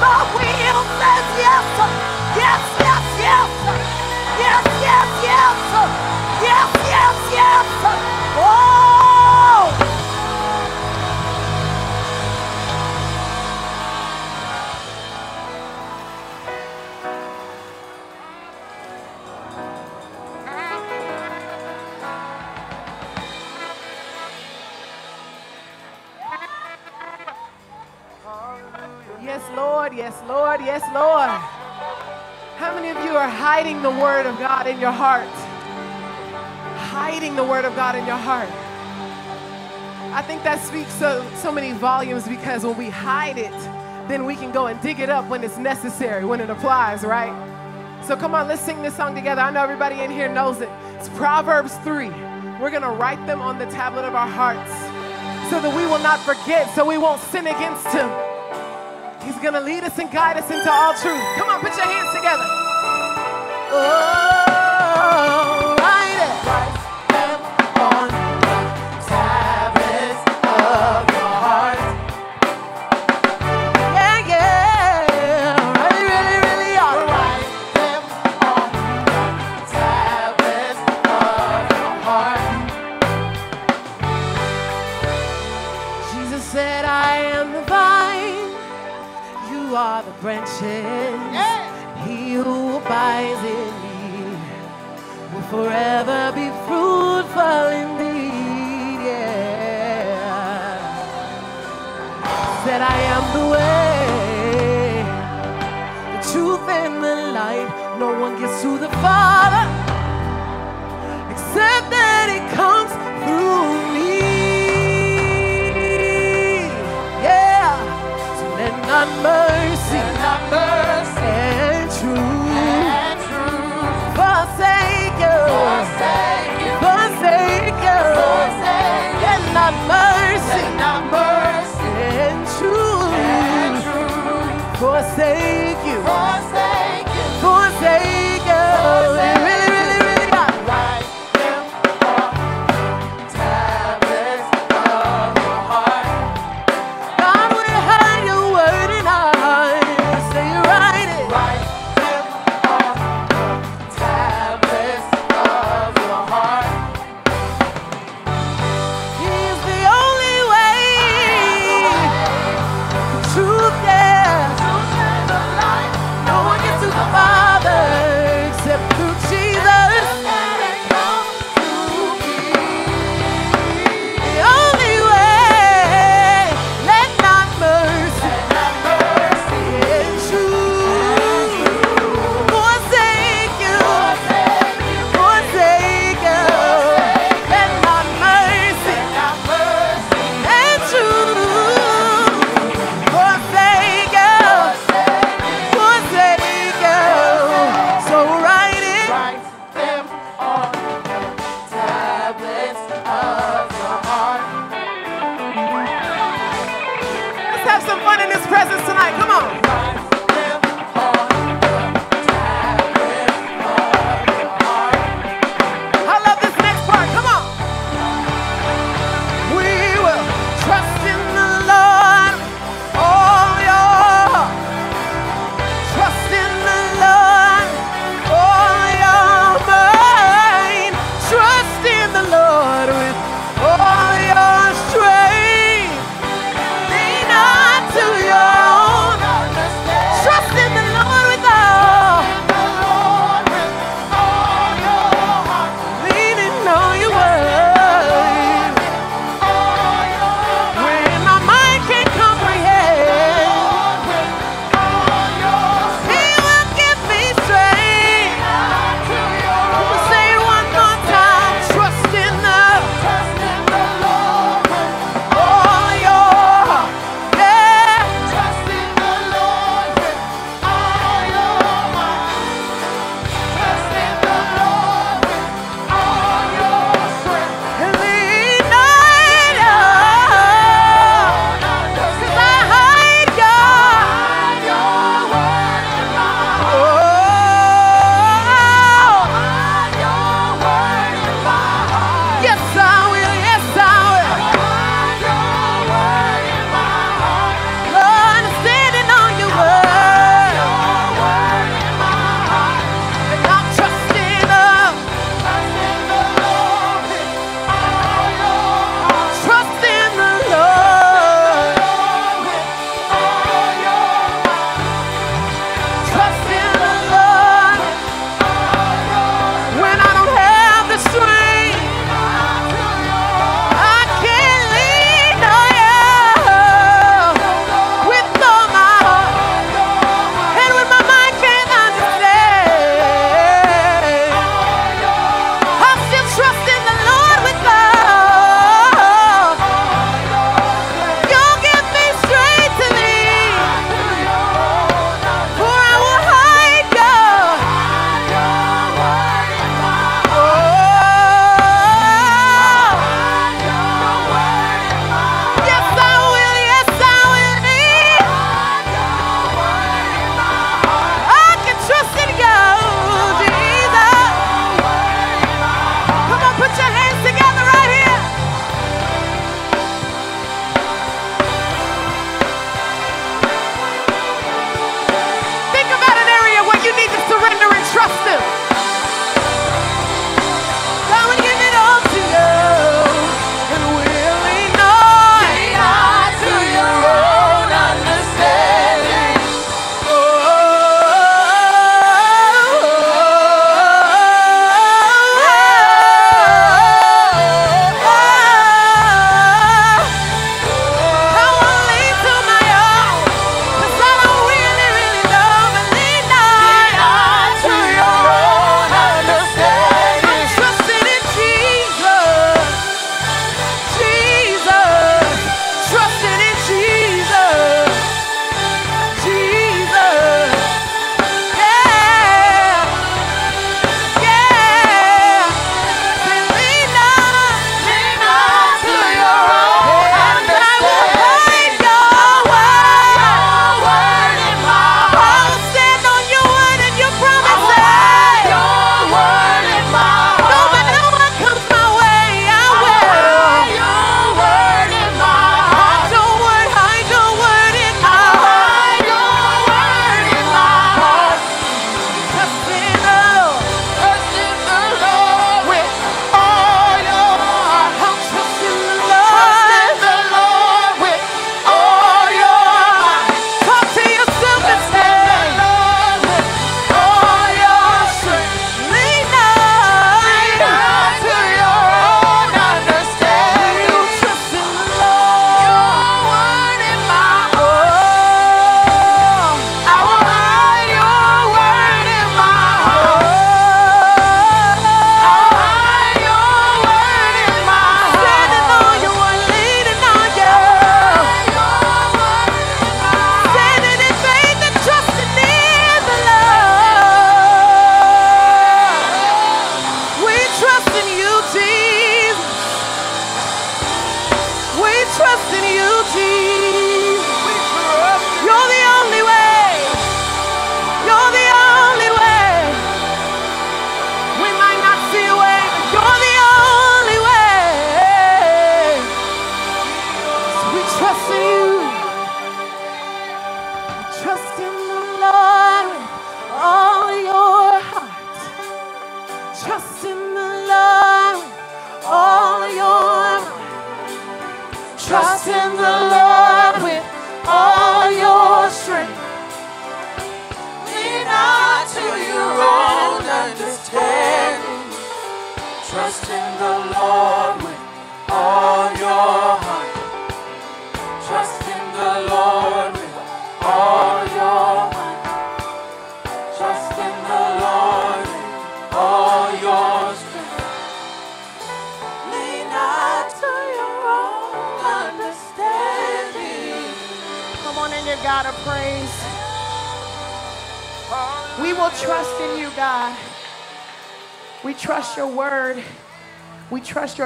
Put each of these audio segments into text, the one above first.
My will says yes. Yes, yes, yes. Yes, yes, yes. Yes, yes, yes. Yes, Lord. How many of you are hiding the Word of God in your heart? Hiding the Word of God in your heart. I think that speaks so, so many volumes because when we hide it, then we can go and dig it up when it's necessary, when it applies, right? So come on, let's sing this song together. I know everybody in here knows it. It's Proverbs 3. We're going to write them on the tablet of our hearts so that we will not forget, so we won't sin against Him. He's going to lead us and guide us into all truth. Come on, put your hands together. Oh, branches. He who abides in me will forever be fruitful indeed. Yeah. Said, I am the way, the truth, and the light. No one gets to the Father say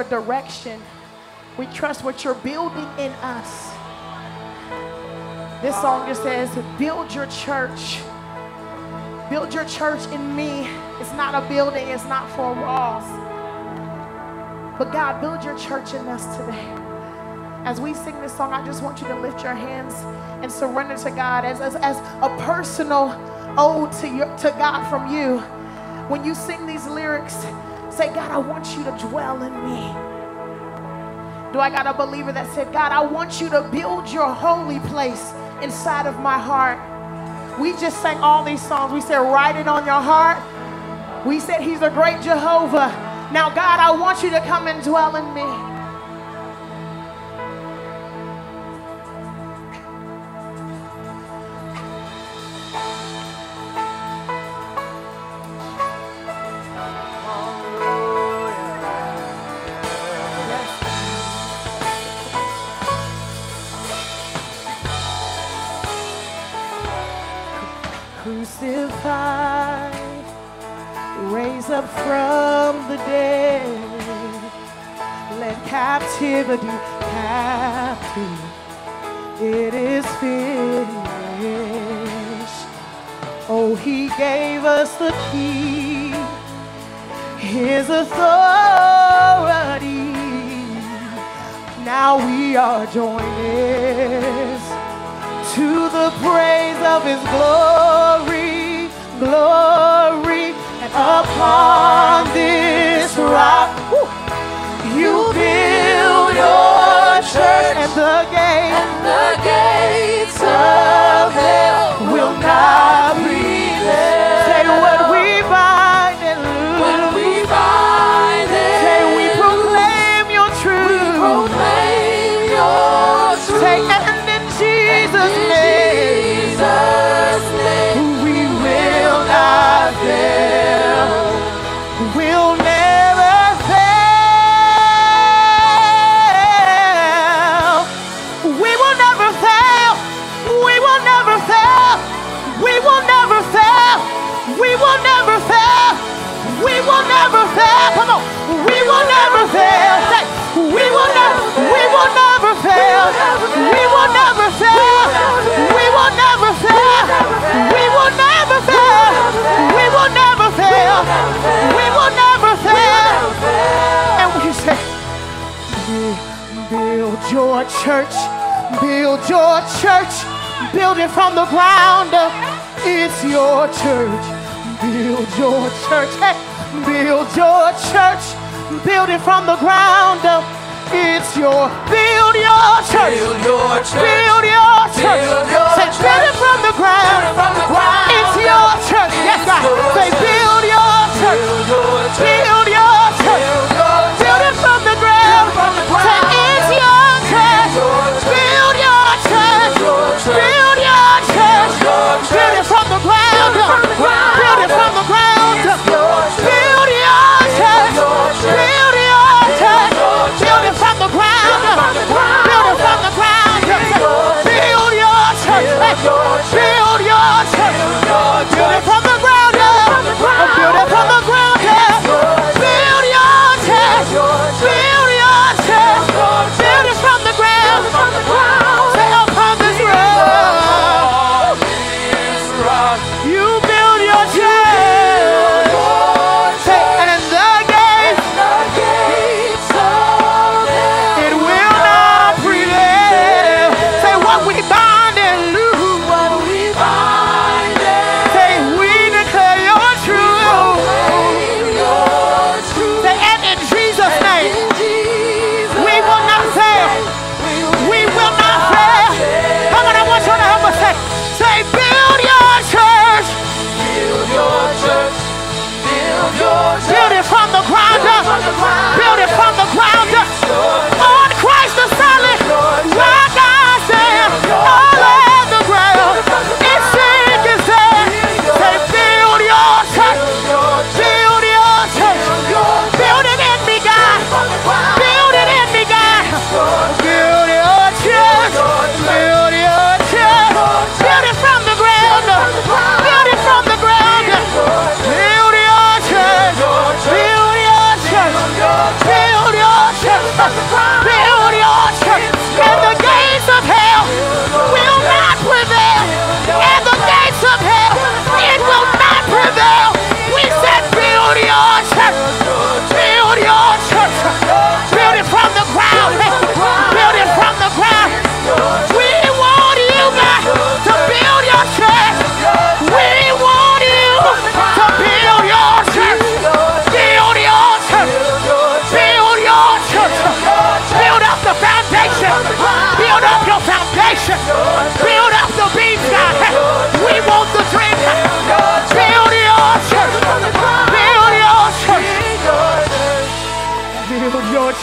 your direction. We trust what you're building in us. This song just says, Build your church. Build your church in me. It's not a building, it's not four walls. But God, build your church in us today. As we sing this song, I just want you to lift your hands and surrender to God as, as, as a personal ode to, your, to God from you. When you sing these lyrics, say, God, I want you to dwell in me. Do I got a believer that said, God, I want you to build your holy place inside of my heart? We just sang all these songs. We said, write it on your heart. We said, He's a great Jehovah. Now, God, I want you to come and dwell in me. Crucified, raise up from the dead, let captivity captive. It is finished. Oh, he gave us the key, his authority. Now we are joined to the praise of his glory, glory, and upon this rock you build your church, and the gates The gates of hell will not prevail. Fail. We will never. We will never fail. We will never fail. We will never fail. We will never fail. We will never fail. We will never fail. And we say, build your church. Build your church. Build it from the ground up. It's your church. Build your church. Hey, build your church. Build it from the ground up. It's your build your church. Build your church. Build your church. Build your Say, build it from the ground. From the ground. It's your church. Yes, God. Say, build your church. Build your church. Build your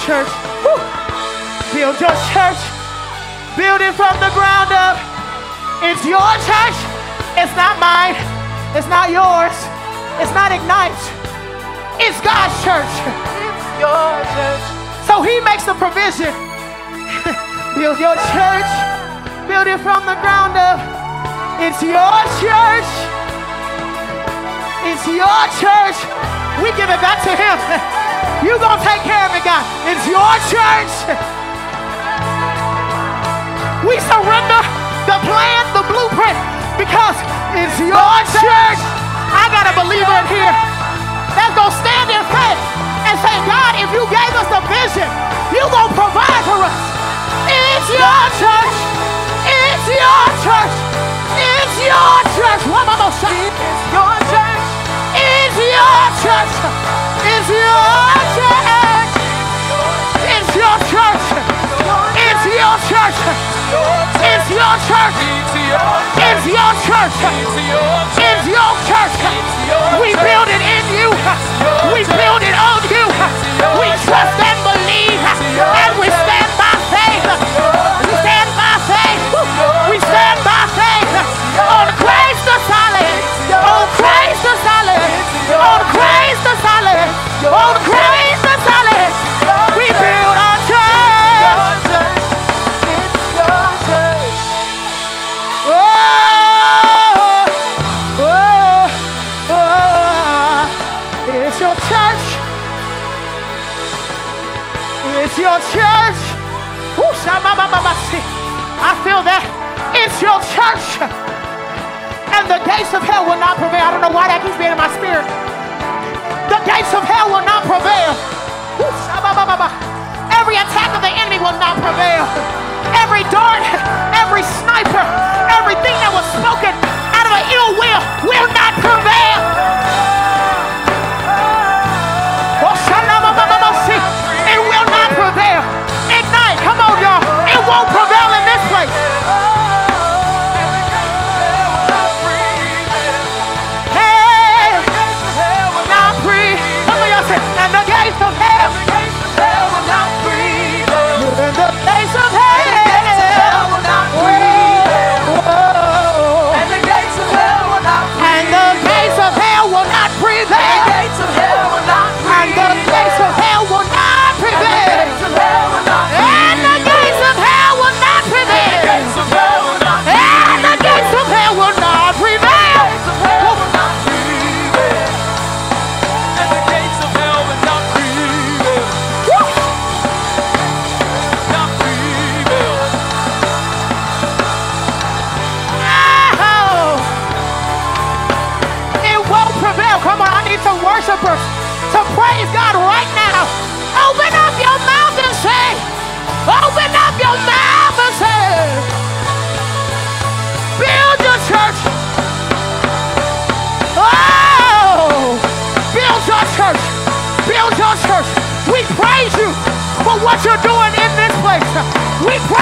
church. Woo. Build your church. Build it from the ground up. It's your church. It's not mine. It's not yours. It's not Ignite. It's God's church. It's your church. So he makes the provision. Build your church. Build it from the ground up. It's your church. It's your church. We give it back to him. You gonna take care of it, God. It's your church. We surrender the plan, the blueprint, because it's your church. I got a believer in here that's gonna stand in faith and say, God, if you gave us the vision, you gonna provide for us. It's your church. It's your church. It's your church. One more shot. It's your church. It's your church. It's your church. It's your church. It's your church. It's your church. It's your church. It's your church. We build it in you. We build it on you. We trust and believe. And we stand by faith. We stand by faith. We stand by faith. On Christ the solid. On Christ the solid. On Christ the solid. On oh, Christ the solid. We build our church. It's your church. Oh, oh, oh. It's your church. It's your church. Ooh. I feel that. It's your church. And the gates of hell will not prevail. I don't know why that keeps being in my spirit. Gates of hell will not prevail. Every attack of the enemy will not prevail. Every dart, every sniper, everything that was spoken out of an ill will will not prevail. Oh. It will not prevail. Ignite. Come on, y'all. It won't prevail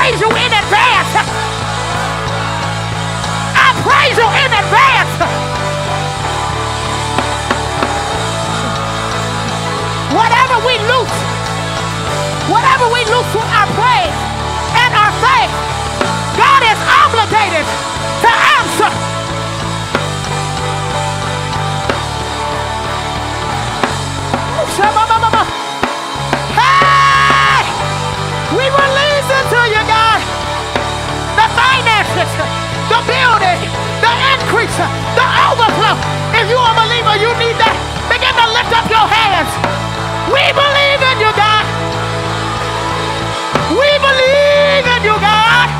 We praise you increase, the overflow. If you are a believer, you need that. Begin to lift up your hands. We believe in you, God. We believe in you, God.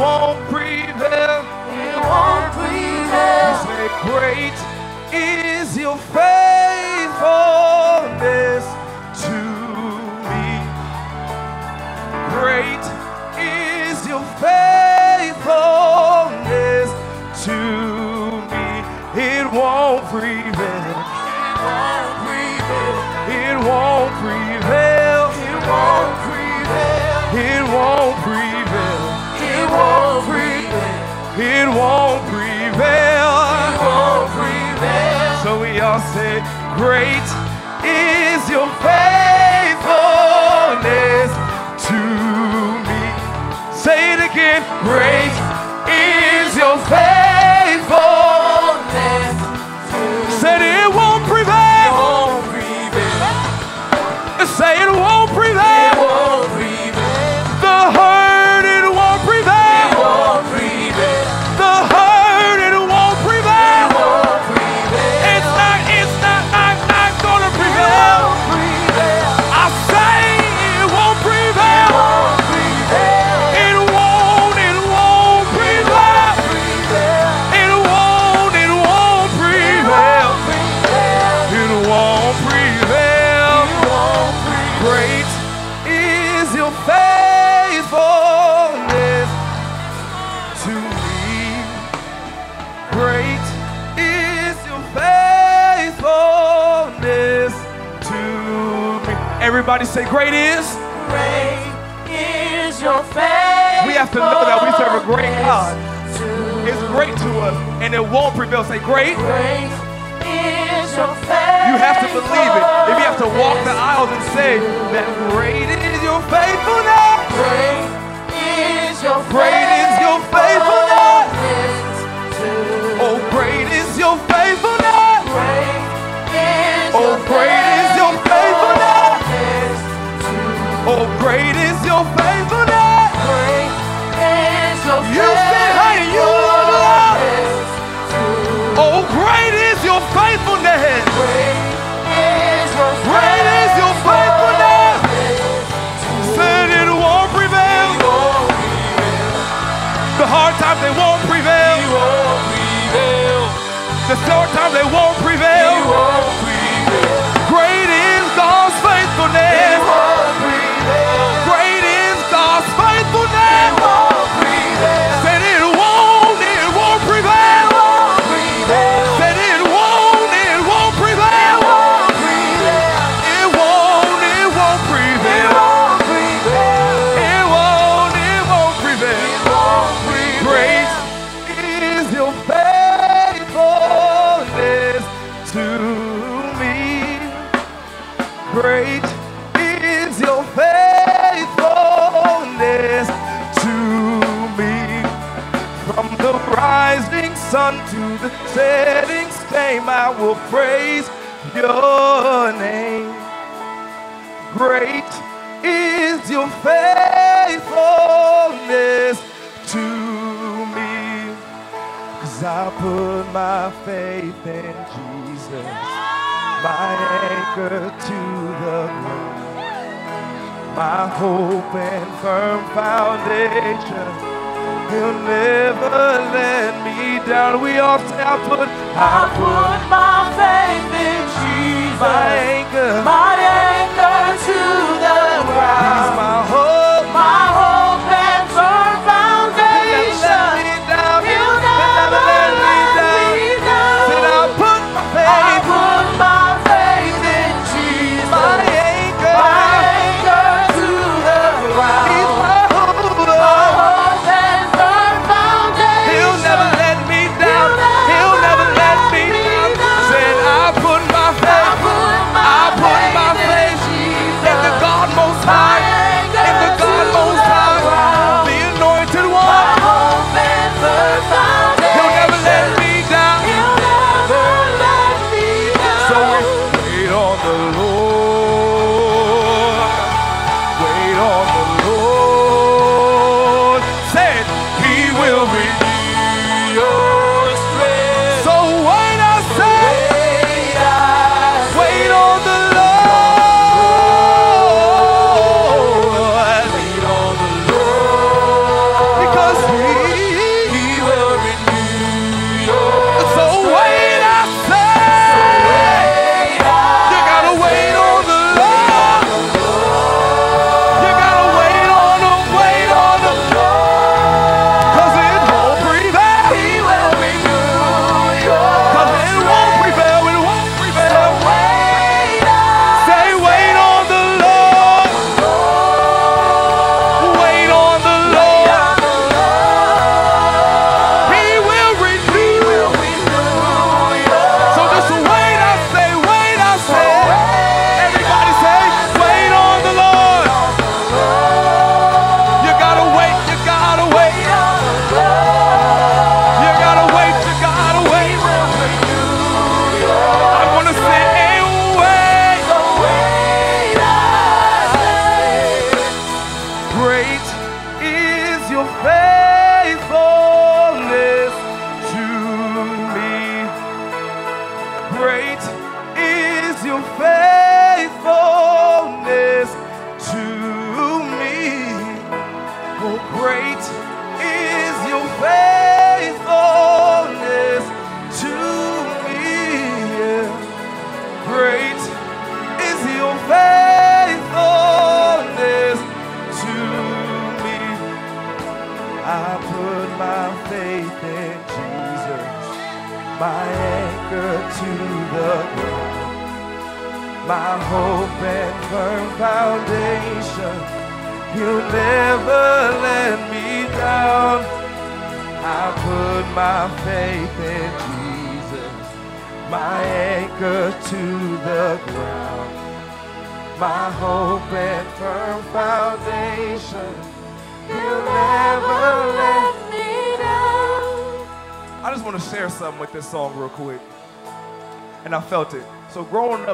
won't prevail. It won't prevail. You say, Great is your faith. say, Great is your faithfulness to me. Say it again, great. Say, Great is. Great is your faith. We have to know that we serve a great God. It's great to us, and it won't prevail. Say, Great. Great is your faith. You have to believe it. If you have to walk the aisles and say that great is your faithfulness. Great is your faithfulness. they won't I will praise your name. Great is your faithfulness to me. Cause I put my faith in Jesus, my anchor to the ground. My hope and firm foundation, he'll never let me down, we all I put, I put my faith in Jesus, my anchor, my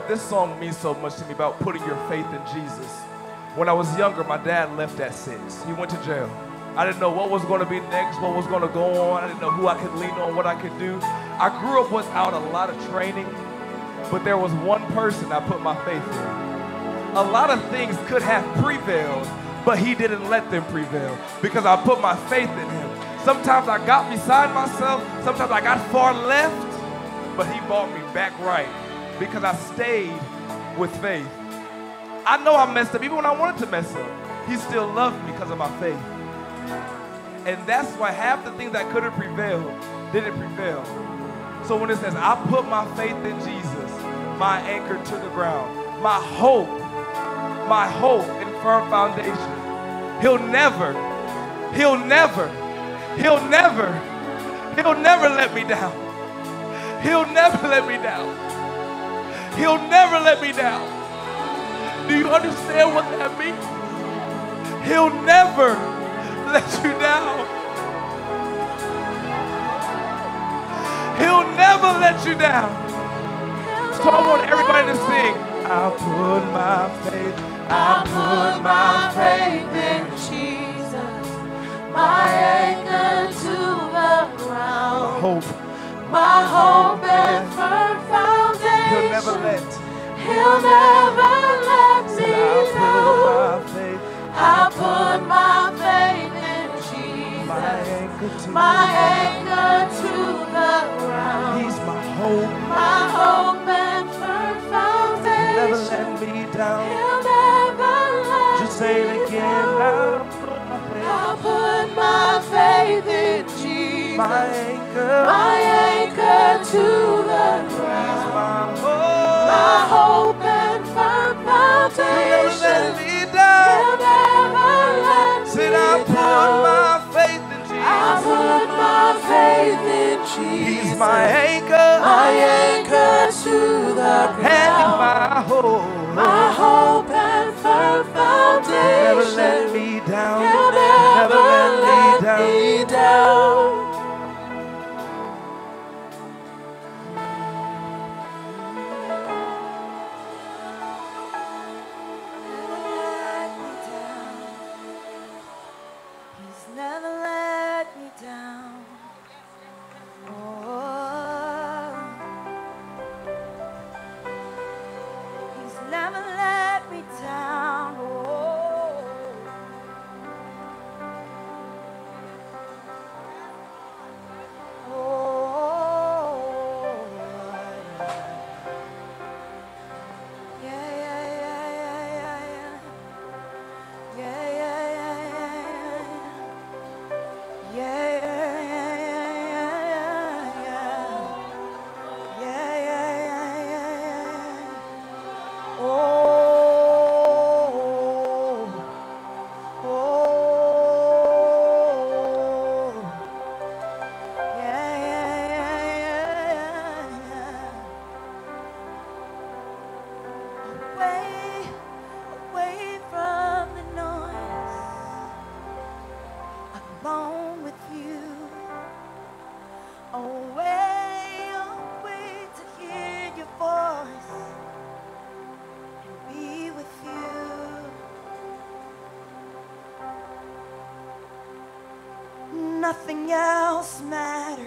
this song means so much to me about putting your faith in Jesus. When I was younger, my dad left at six. He went to jail. I didn't know what was going to be next, what was going to go on. I didn't know who I could lean on, what I could do. I grew up without a lot of training, but there was one person I put my faith in. A lot of things could have prevailed, but he didn't let them prevail because I put my faith in him. Sometimes I got beside myself, sometimes I got far left, but he brought me back right because I stayed with faith. I know I messed up, even when I wanted to mess up. He still loved me because of my faith. And that's why half the things that could have prevailed didn't prevail. So when it says, I put my faith in Jesus, my anchor to the ground, my hope, my hope and firm foundation, he'll never, he'll never, he'll never, he'll never let me down. He'll never let me down. He'll never let me down. Do you understand what that means? He'll never let you down. He'll never let you down. So I want everybody to sing. I put my faith, I put my faith in Jesus, my anchor to the ground, My hope. my hope and firm foundation. He'll never let. He'll never let me down. my I put my faith in my Jesus, anchor to my anchor to the ground, He's my hope. my hope and firm Never let me down. He'll never let Just say it again. down. I put my faith, I put my faith in Jesus, my anchor. my anchor to the ground, my my hope. hope and firm He'll never let me down. Never let Said me I put down. my faith in I put my faith in Jesus, He's my anchor my anchor to the and ground, my hope. my hope and firm foundation. Never let me down. He'll Never else matters.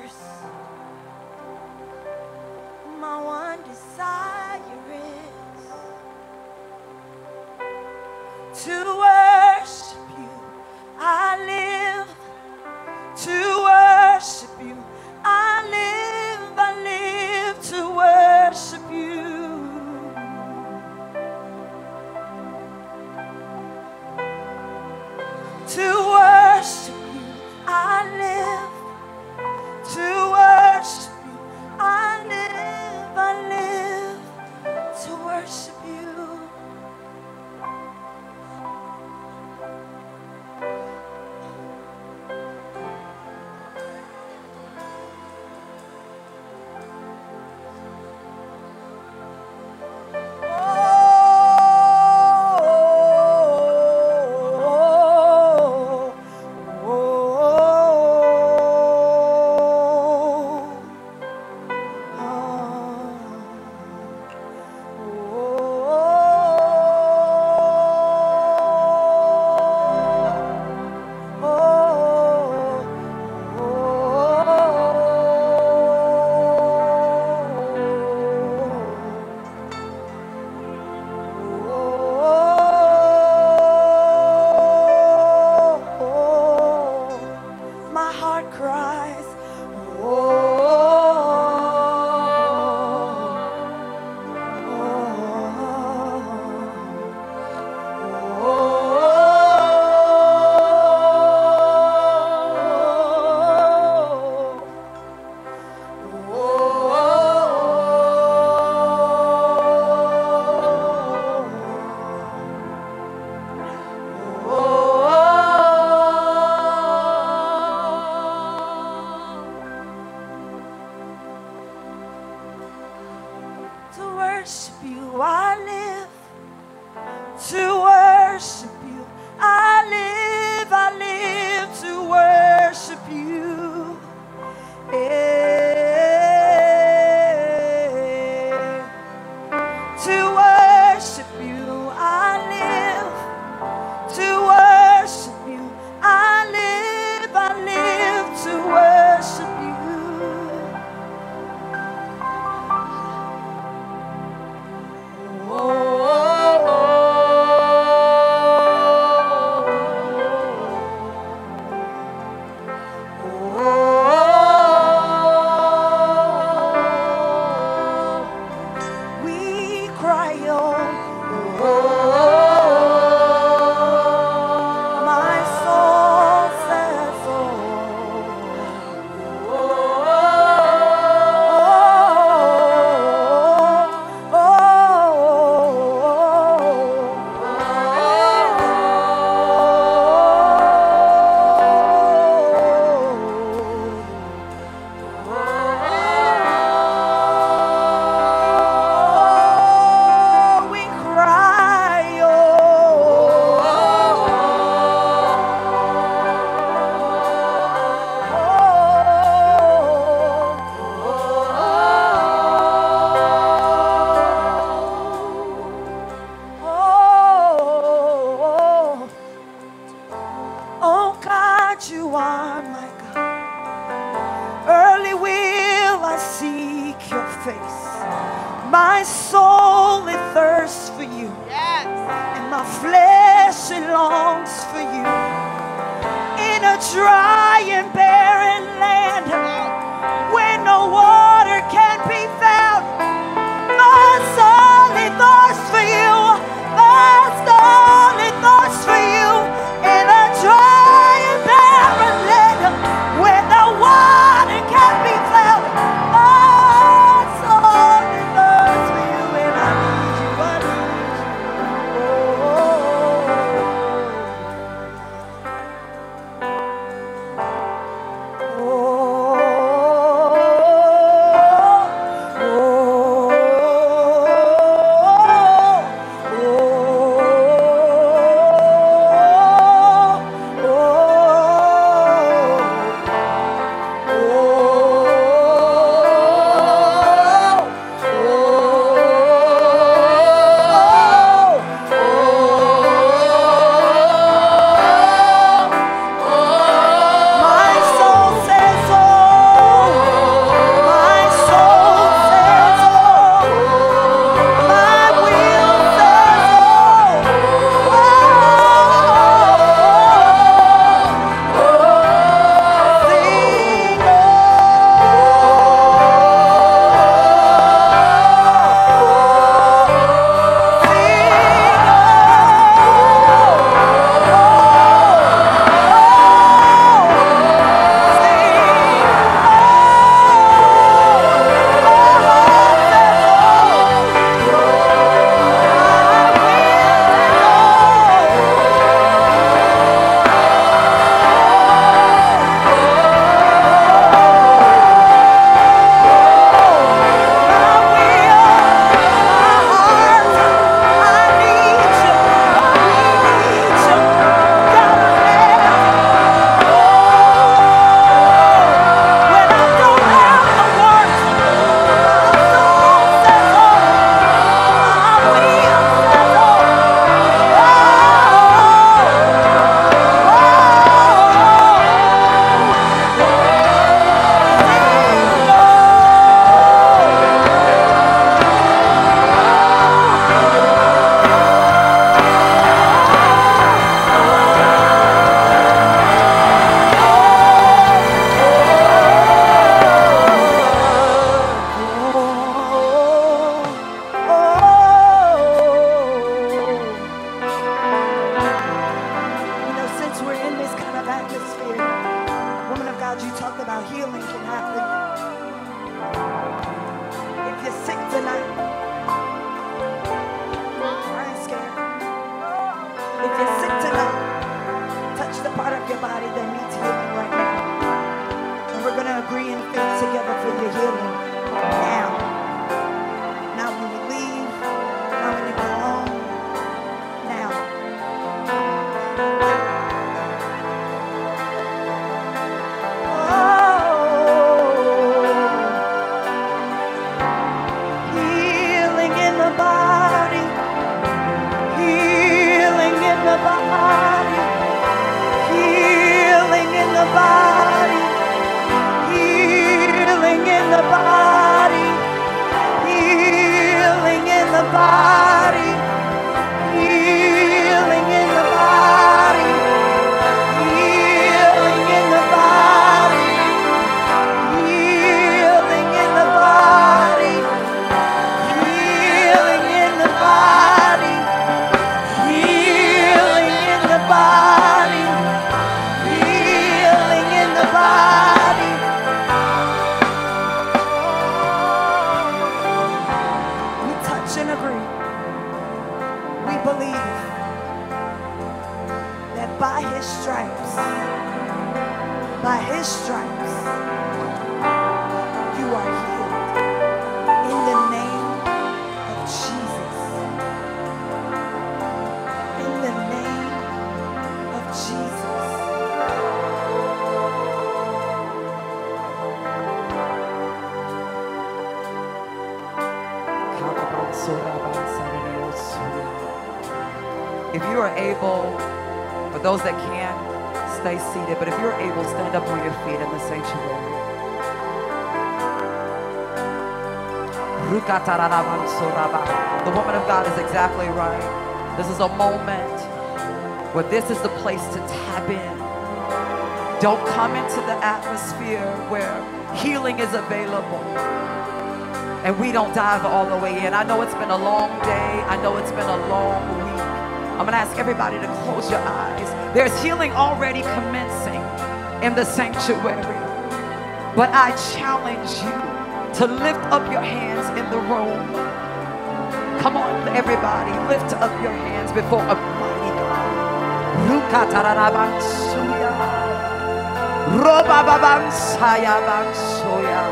Robababansaya bansoya.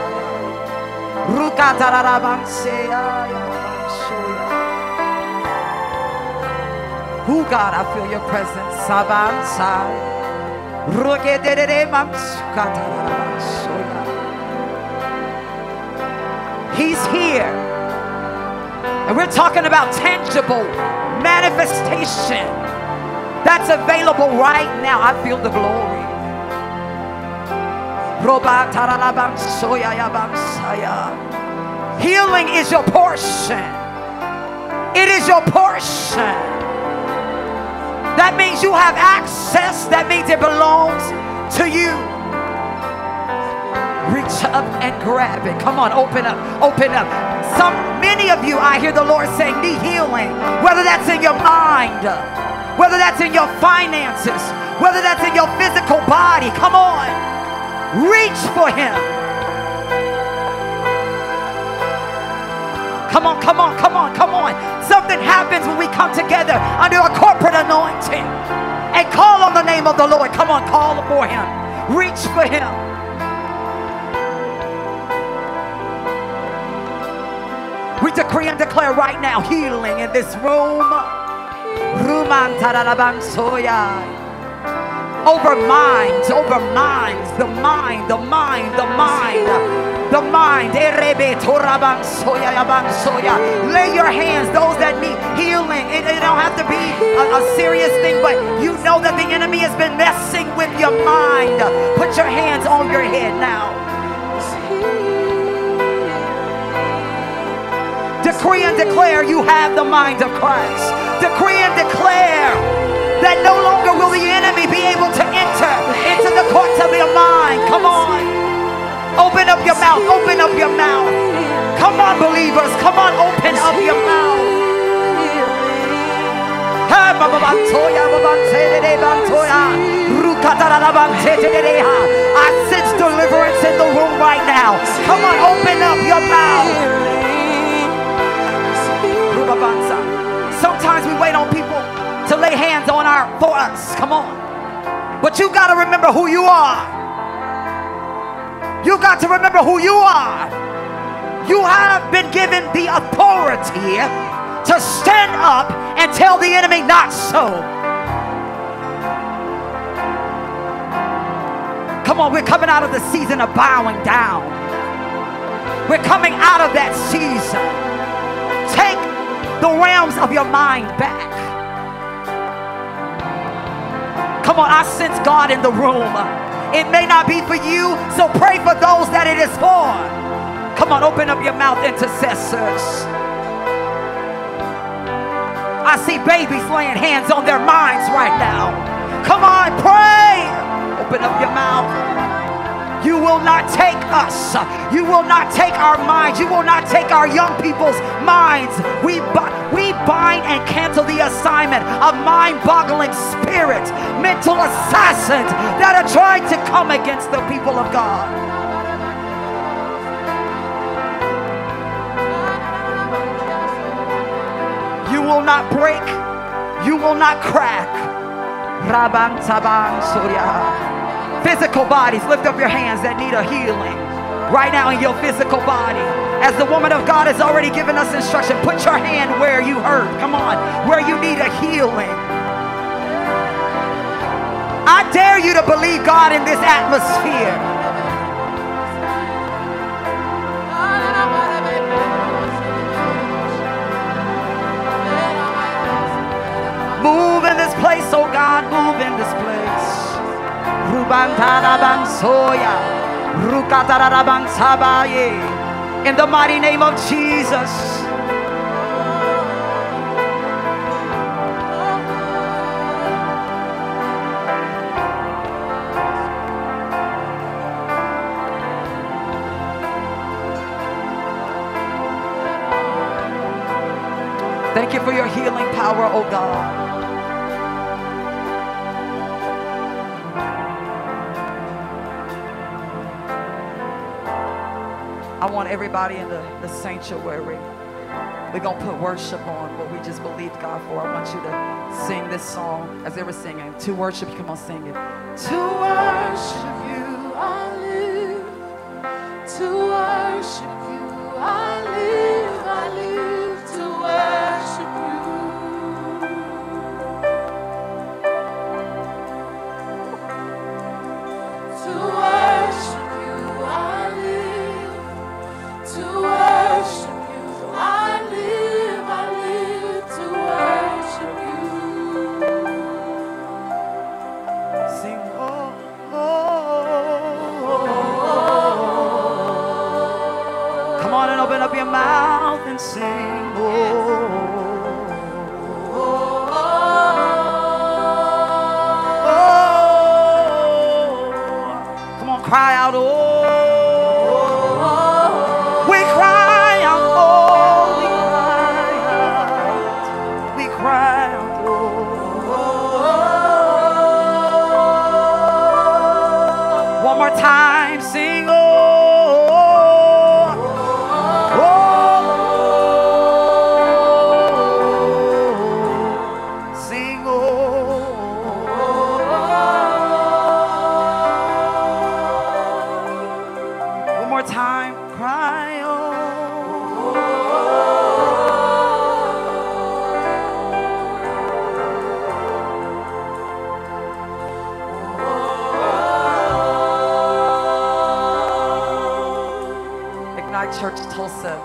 Rukatararabanseya bansoya. Who God, I feel your presence. Sabansai. Rukedederemansukatararabansoya. He's here. And we're talking about tangible manifestation that's available right now. I feel the glory. Healing is your portion. It is your portion. That means you have access. That means it belongs to you. Reach up and grab it. Come on, open up, open up. Some, many of you, I hear the Lord saying, need healing. Whether that's in your mind, whether that's in your finances, whether that's in your physical body. Come on, reach for Him. Come on, come on, come on, come on. Something happens when we come together under a corporate anointing and call on the name of the Lord. Come on, call for Him. Reach for Him. We decree and declare right now healing in this room. Over minds, over minds, the mind, the mind, the mind, the mind. Lay your hands, those that need healing. It, it don't have to be a, a serious thing, but you know that the enemy has been messing with your mind. Put your hands on your head now. Decree and declare you have the mind of Christ. Decree and declare that no longer courts of your mind. Come on. Open up your mouth. Open up your mouth. Come on, believers. Come on, open up your mouth. I sense deliverance in the room right now. Come on, open up your mouth. Sometimes we wait on people to lay hands on our for us. Come on. But you got to remember who you are. You got to remember who you are. You have been given the authority to stand up and tell the enemy not so. Come on, we're coming out of the season of bowing down. We're coming out of that season. Take the realms of your mind back. Come on, I sense God in the room. It may not be for you, so pray for those that it is for. Come on, open up your mouth, intercessors. I see babies laying hands on their minds right now. Come on, pray. Open up your mouth. You will not take us. You will not take our minds. You will not take our young people's minds. We, we bind and cancel the assignment of mind boggling spirits, mental assassins that are trying to come against the people of God. You will not break. You will not crack. Physical bodies, lift up your hands that need a healing right now in your physical body. As the woman of God has already given us instruction, put your hand where you hurt. Come on, where you need a healing. I dare you to believe God in this atmosphere. Move in this place, oh God, move in this place. Rubantaraban soya, rukataraban sabaye. In the mighty name of Jesus. Thank you for your healing power, oh God. I want everybody in the, the sanctuary. We're going to put worship on what we just believed God for. I want you to sing this song as they were singing. To worship, come on, sing it. To worship you, I live. To worship you, I live. Your mouth and sing, Church Tulsa.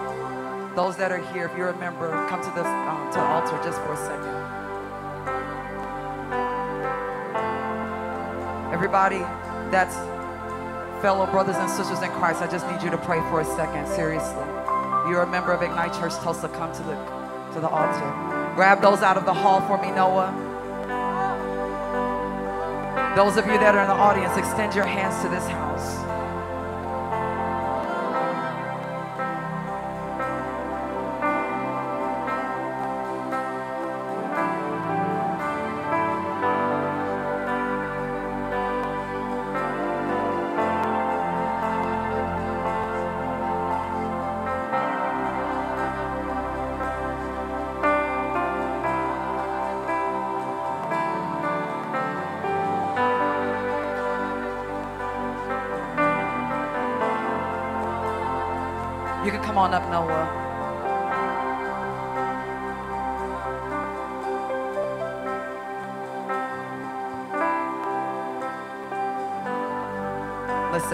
Those that are here, if you're a member, come to this um, to the altar just for a second. Everybody that's fellow brothers and sisters in Christ, I just need you to pray for a second, seriously. You're a member of Ignite Church Tulsa, come to the to the altar. Grab those out of the hall for me, Noah. Those of you that are in the audience, extend your hands to this house.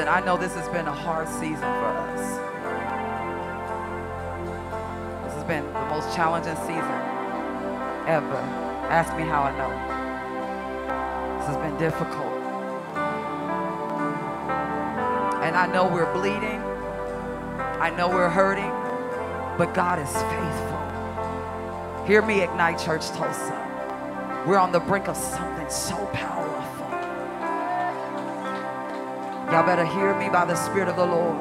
Listen, I know this has been a hard season for us. This has been the most challenging season ever. Ask me how I know. This has been difficult. And I know we're bleeding. I know we're hurting. But God is faithful. Hear me, Ignite Church Tulsa. We're on the brink of something so powerful. Y'all better hear me by the Spirit of the Lord.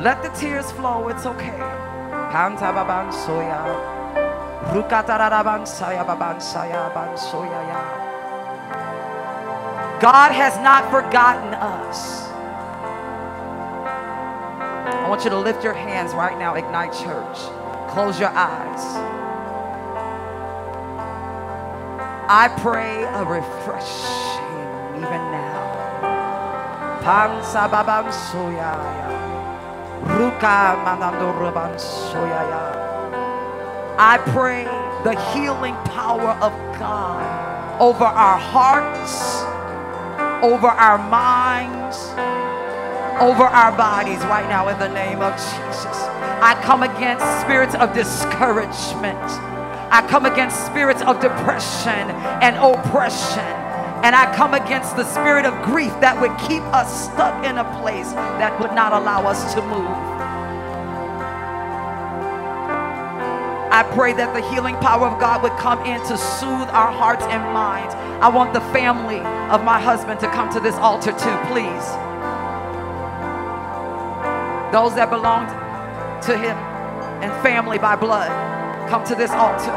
Let the tears flow, it's okay. God has not forgotten us. I want you to lift your hands right now, Ignite Church. Close your eyes. I pray a refreshing even now. I pray the healing power of God over our hearts, over our minds, over our bodies right now in the name of Jesus. I come against spirits of discouragement I come against spirits of depression and oppression. And I come against the spirit of grief that would keep us stuck in a place that would not allow us to move. I pray that the healing power of God would come in to soothe our hearts and minds. I want the family of my husband to come to this altar too, please. Those that belong to him and family by blood. Come to this altar.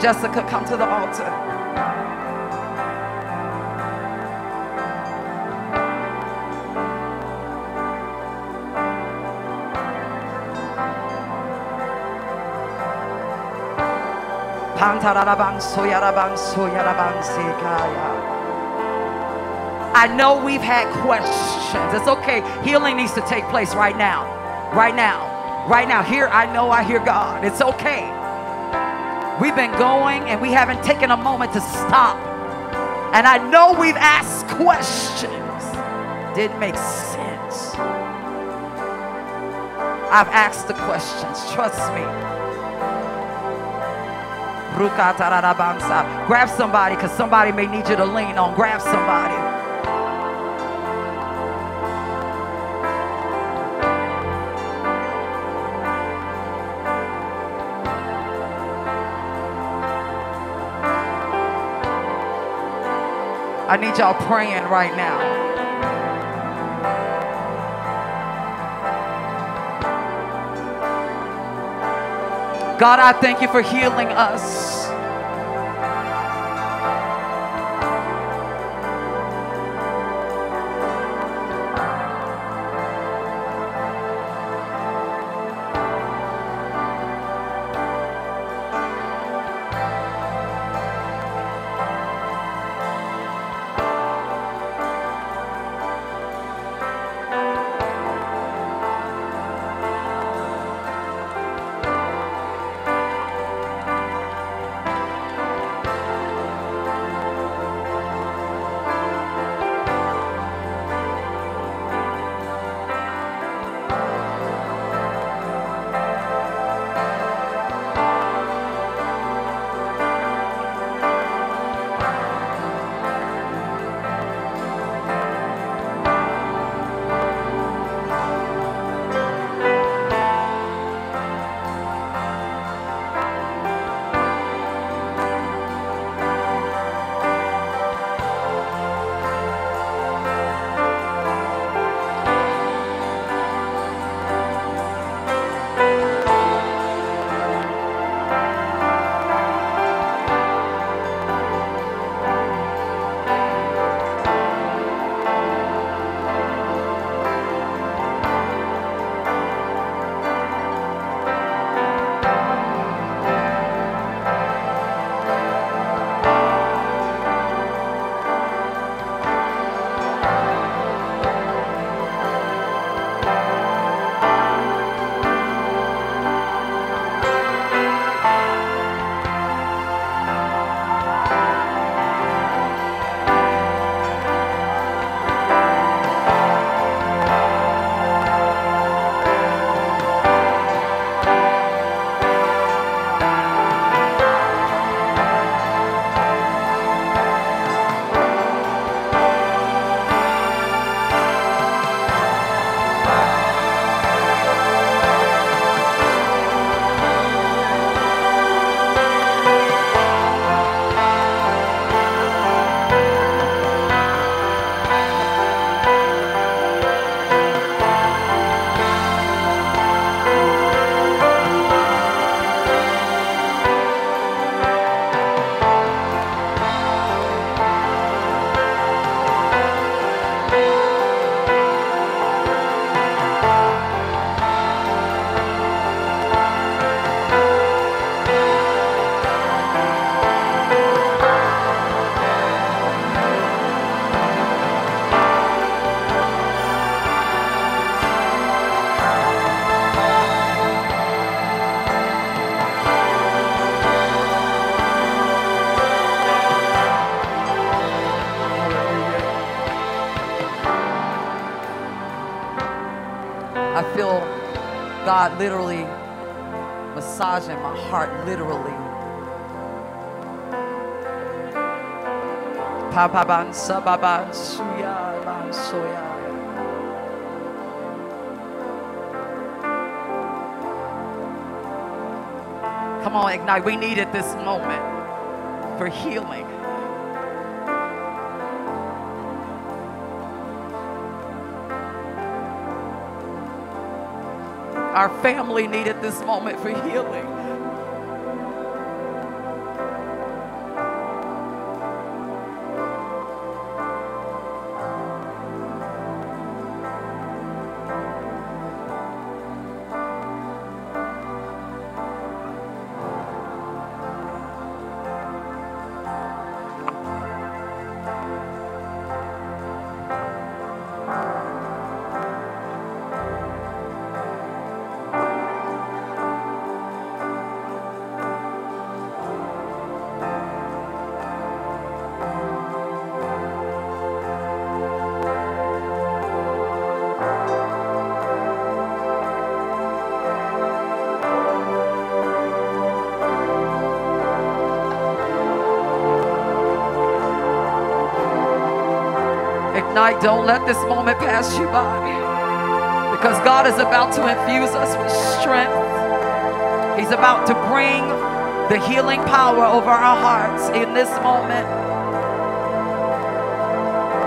Jessica, come to the altar. I know we've had questions. It's okay. Healing needs to take place right now. Right now. Right now, here I know I hear God. It's okay. We've been going and we haven't taken a moment to stop. And I know we've asked questions. Didn't make sense. I've asked the questions. Trust me. Grab somebody because somebody may need you to lean on. Grab somebody. I need y'all praying right now. God, I thank you for healing us. God literally massaging my heart, literally. Come on, Ignite. We needed this moment for healing. Our family needed this moment for healing. Don't let this moment pass you by. Because God is about to infuse us with strength. He's about to bring the healing power over our hearts in this moment.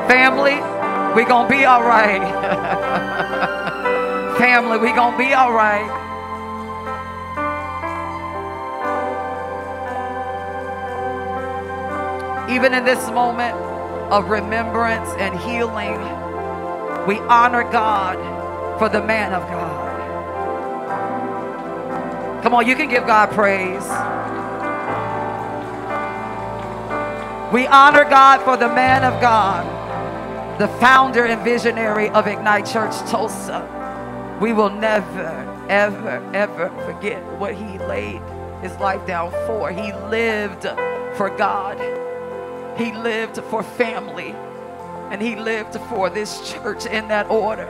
Family, we're gonna be all right. Family, we're gonna be all right. Even in this moment of remembrance and healing, we honor God for the man of God. Come on, you can give God praise. We honor God for the man of God, the founder and visionary of Ignite Church Tulsa. We will never, ever, ever forget what he laid his life down for. He lived for God. He lived for family and he lived for this church in that order.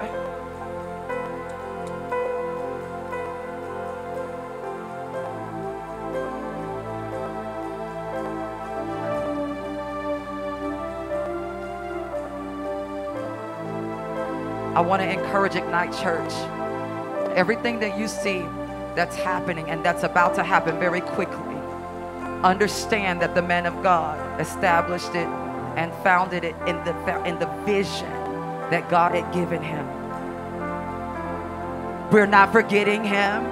I want to encourage Ignite Church. Everything that you see that's happening and that's about to happen very quickly, understand that the man of God established it and founded it in the, in the vision that God had given him. We're not forgetting him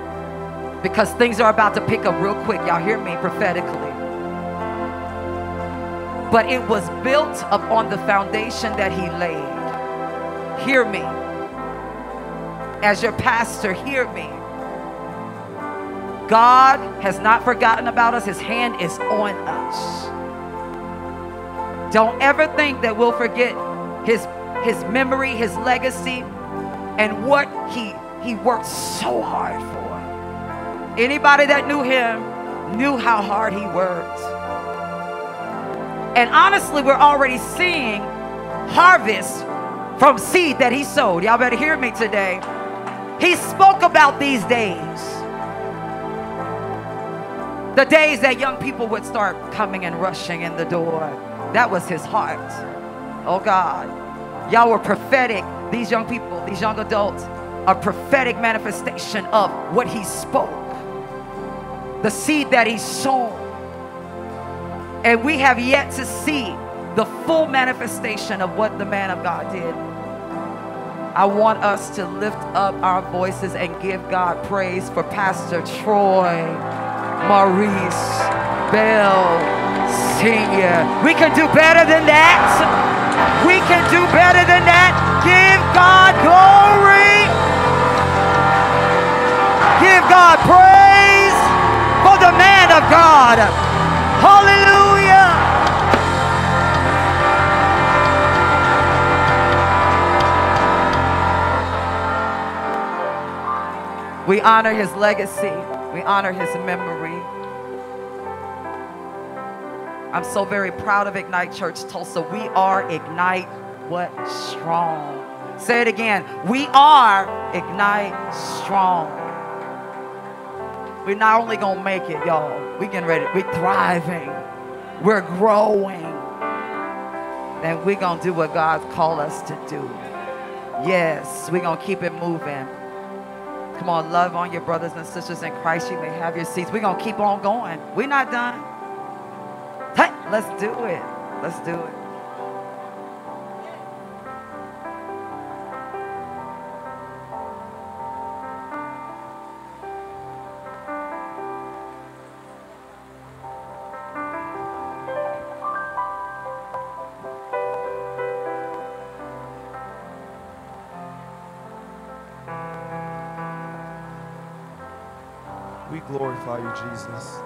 because things are about to pick up real quick. Y'all hear me prophetically. But it was built upon the foundation that he laid. Hear me. As your pastor, hear me. God has not forgotten about us. His hand is on us. Don't ever think that we'll forget his his memory, his legacy, and what he he worked so hard for. Anybody that knew him knew how hard he worked. And honestly, we're already seeing harvest from seed that he sowed. Y'all better hear me today. He spoke about these days. The days that young people would start coming and rushing in the door. That was his heart. Oh God. Y'all were prophetic. These young people, these young adults, a prophetic manifestation of what he spoke. The seed that he sown. And we have yet to see the full manifestation of what the man of God did. I want us to lift up our voices and give God praise for Pastor Troy Maurice Bell Sr. We can do better than that. We can do better than that. Give God glory. Give God praise for the man of God. Hallelujah. We honor his legacy. We honor his memory. I'm so very proud of Ignite Church Tulsa. We are Ignite what strong. Say it again. We are Ignite strong. We're not only gonna make it, y'all. We getting ready. We're thriving. We're growing. And we're gonna do what God's called us to do. Yes, we're gonna keep it moving. Come on, love on your brothers and sisters in Christ. You may have your seats. We're gonna keep on going. We're not done. Let's do it. Let's do it. We glorify you, Jesus.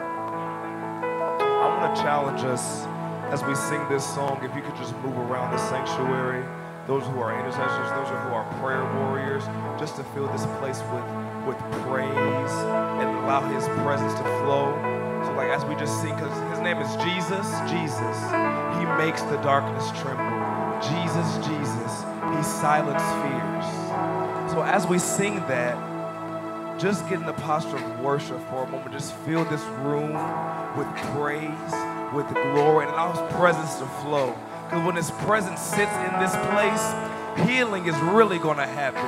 Challenge us as we sing this song. If you could just move around the sanctuary, those who are intercessors, those who are prayer warriors, just to fill this place with, with praise and allow His presence to flow. So, like as we just sing, because His name is Jesus, Jesus. He makes the darkness tremble. Jesus, Jesus. He silenced fears. So as we sing that, just get in the posture of worship for a moment. Just fill this room with praise, with glory, and allow His presence to flow. Because when His presence sits in this place, healing is really going to happen.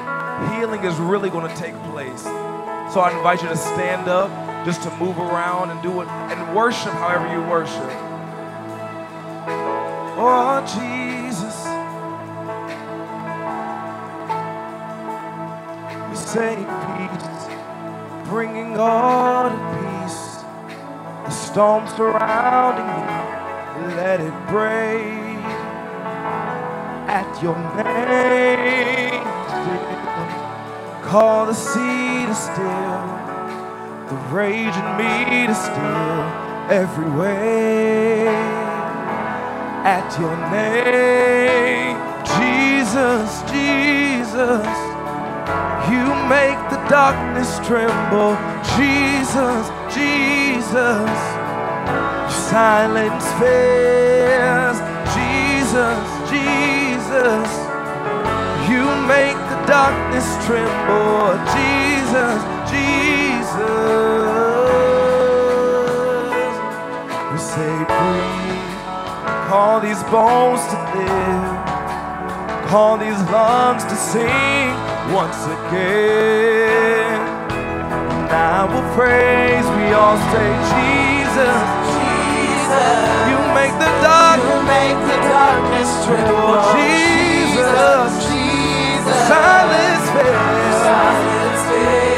Healing is really going to take place. So I invite you to stand up, just to move around and do it, and worship however you worship. Oh, Jesus. We say peace, bringing all to peace. The storm surrounding me, let it break. At your name, call the sea to still, the rage in me to still every way. At your name, Jesus, Jesus. You make the darkness tremble, Jesus, Jesus. You silence fears, Jesus, Jesus. You make the darkness tremble, Jesus, Jesus. We say, breathe, call these bones to live. Call these lungs to sing once again. And I will praise, we all say, Jesus, Jesus, you make the dark, you make the darkness tremble. Oh, Jesus, Jesus, silence fear. silence fear.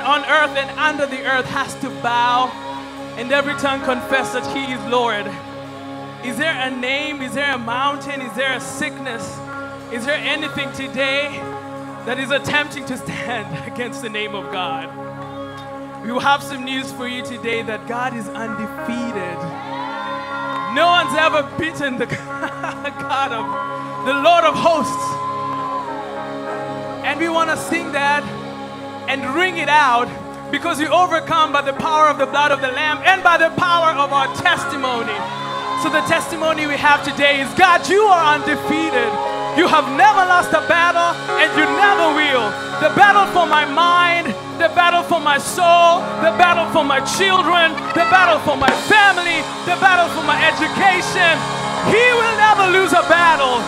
On earth, and under the earth has to bow, and every tongue confess that He is Lord. Is there a name? Is there a mountain? Is there a sickness? Is there anything today that is attempting to stand against the name of God? We will have some news for you today that God is undefeated. No one's ever beaten the God of the Lord of hosts. And we want to sing that and ring it out because we overcome by the power of the blood of the Lamb and by the power of our testimony. So the testimony we have today is God, you are undefeated. You have never lost a battle and you never will. The battle for my mind, the battle for my soul, the battle for my children, the battle for my family, the battle for my education. He will never lose a battle.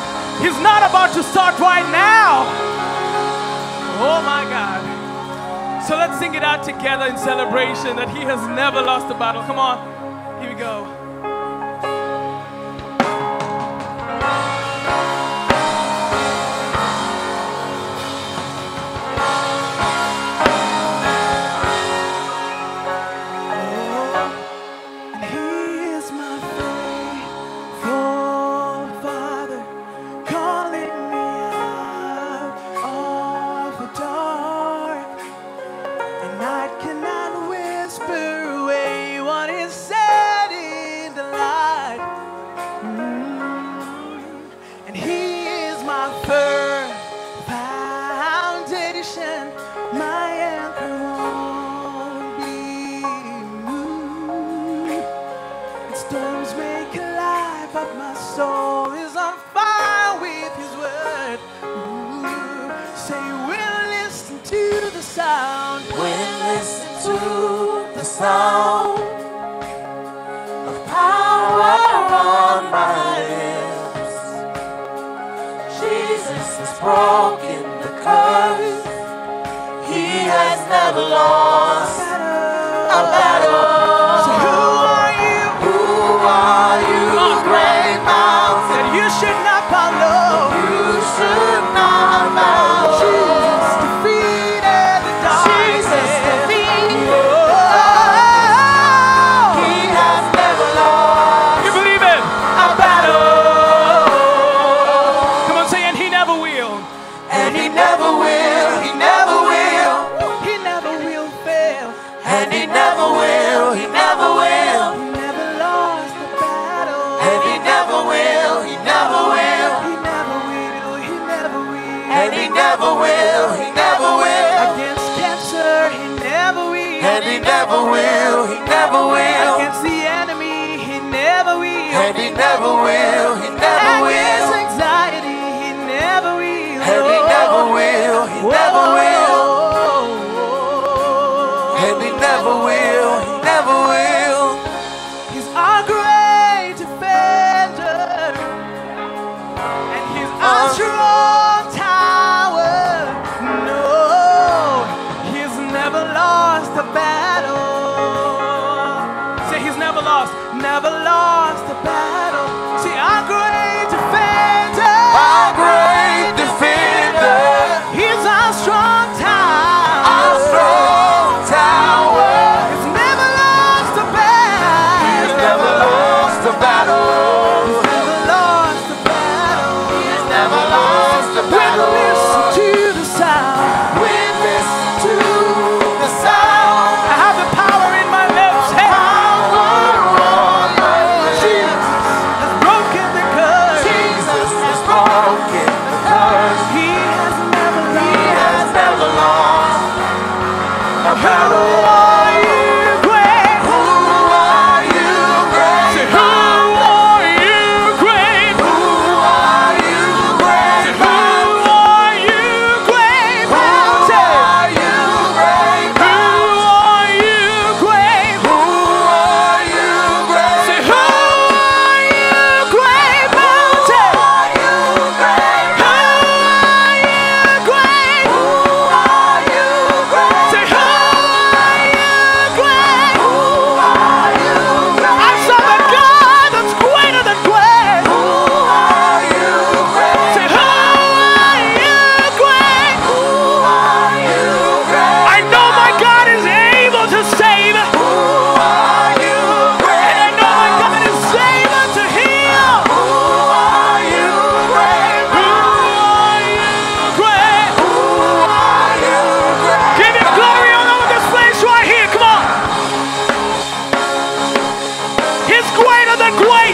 He's not about to start right now. Oh my God. So let's sing it out together in celebration that He has never lost a battle. Come on. Here we go. Broken the curse. He has never lost a battle.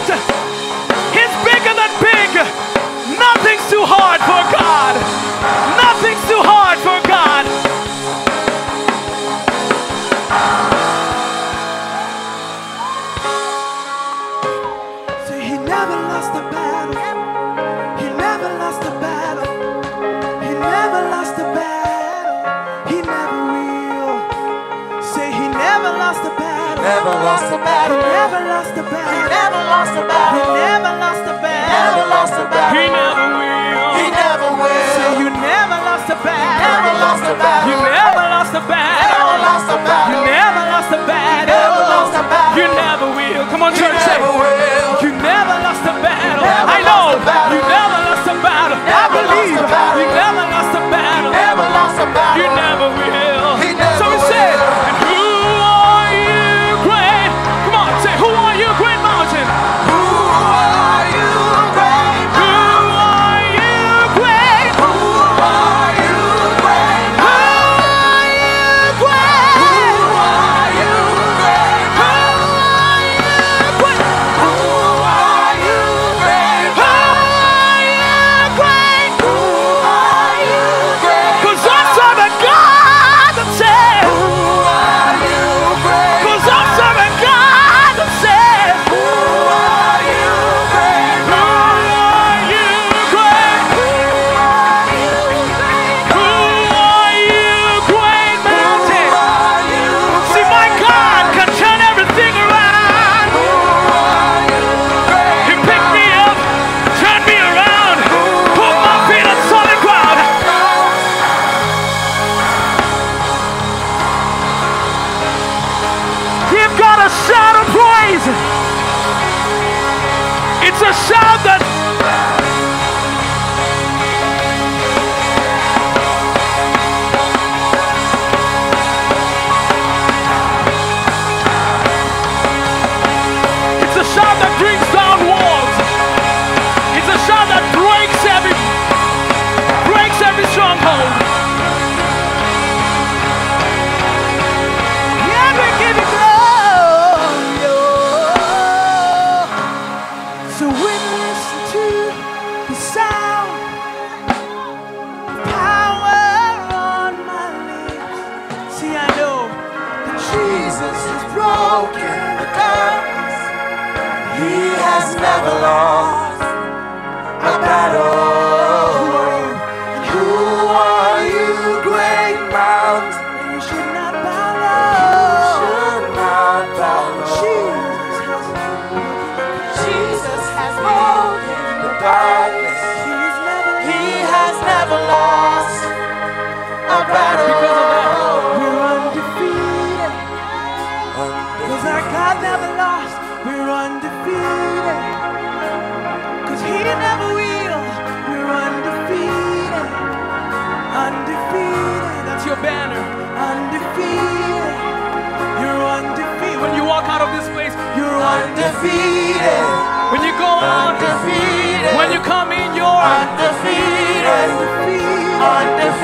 He's bigger than big. Nothing's too hard for God. He never lost a battle. He never lost a battle. He never lost a battle. He never will. He never will. You never lost a battle. You never lost a battle. You never lost a battle. Never lost a battle. You never lost a battle. You never will. Come on, church. Say. You never lost a battle. I know. You never lost a battle. I believe. You never lost a battle. Never lost a battle. You never.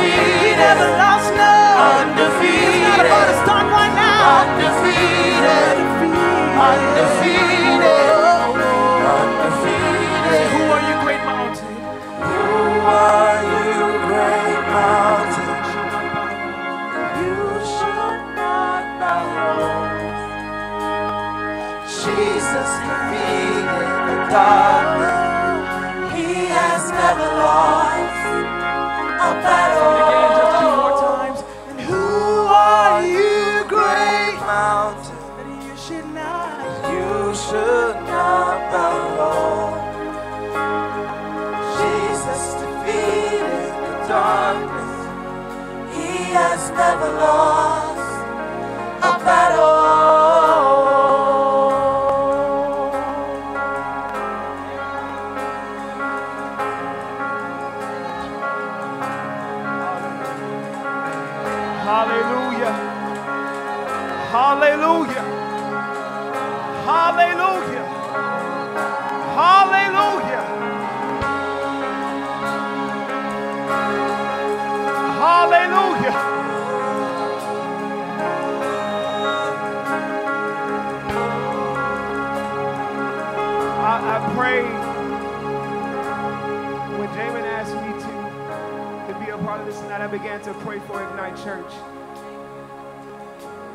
Undefeated. He never lost, no. Undefeated. It's not about to start right now. Undefeated. Undefeated. Undefeated. Who are you, great mountain? Who are you, great mountain? You should not bow. Jesus defeated the dark.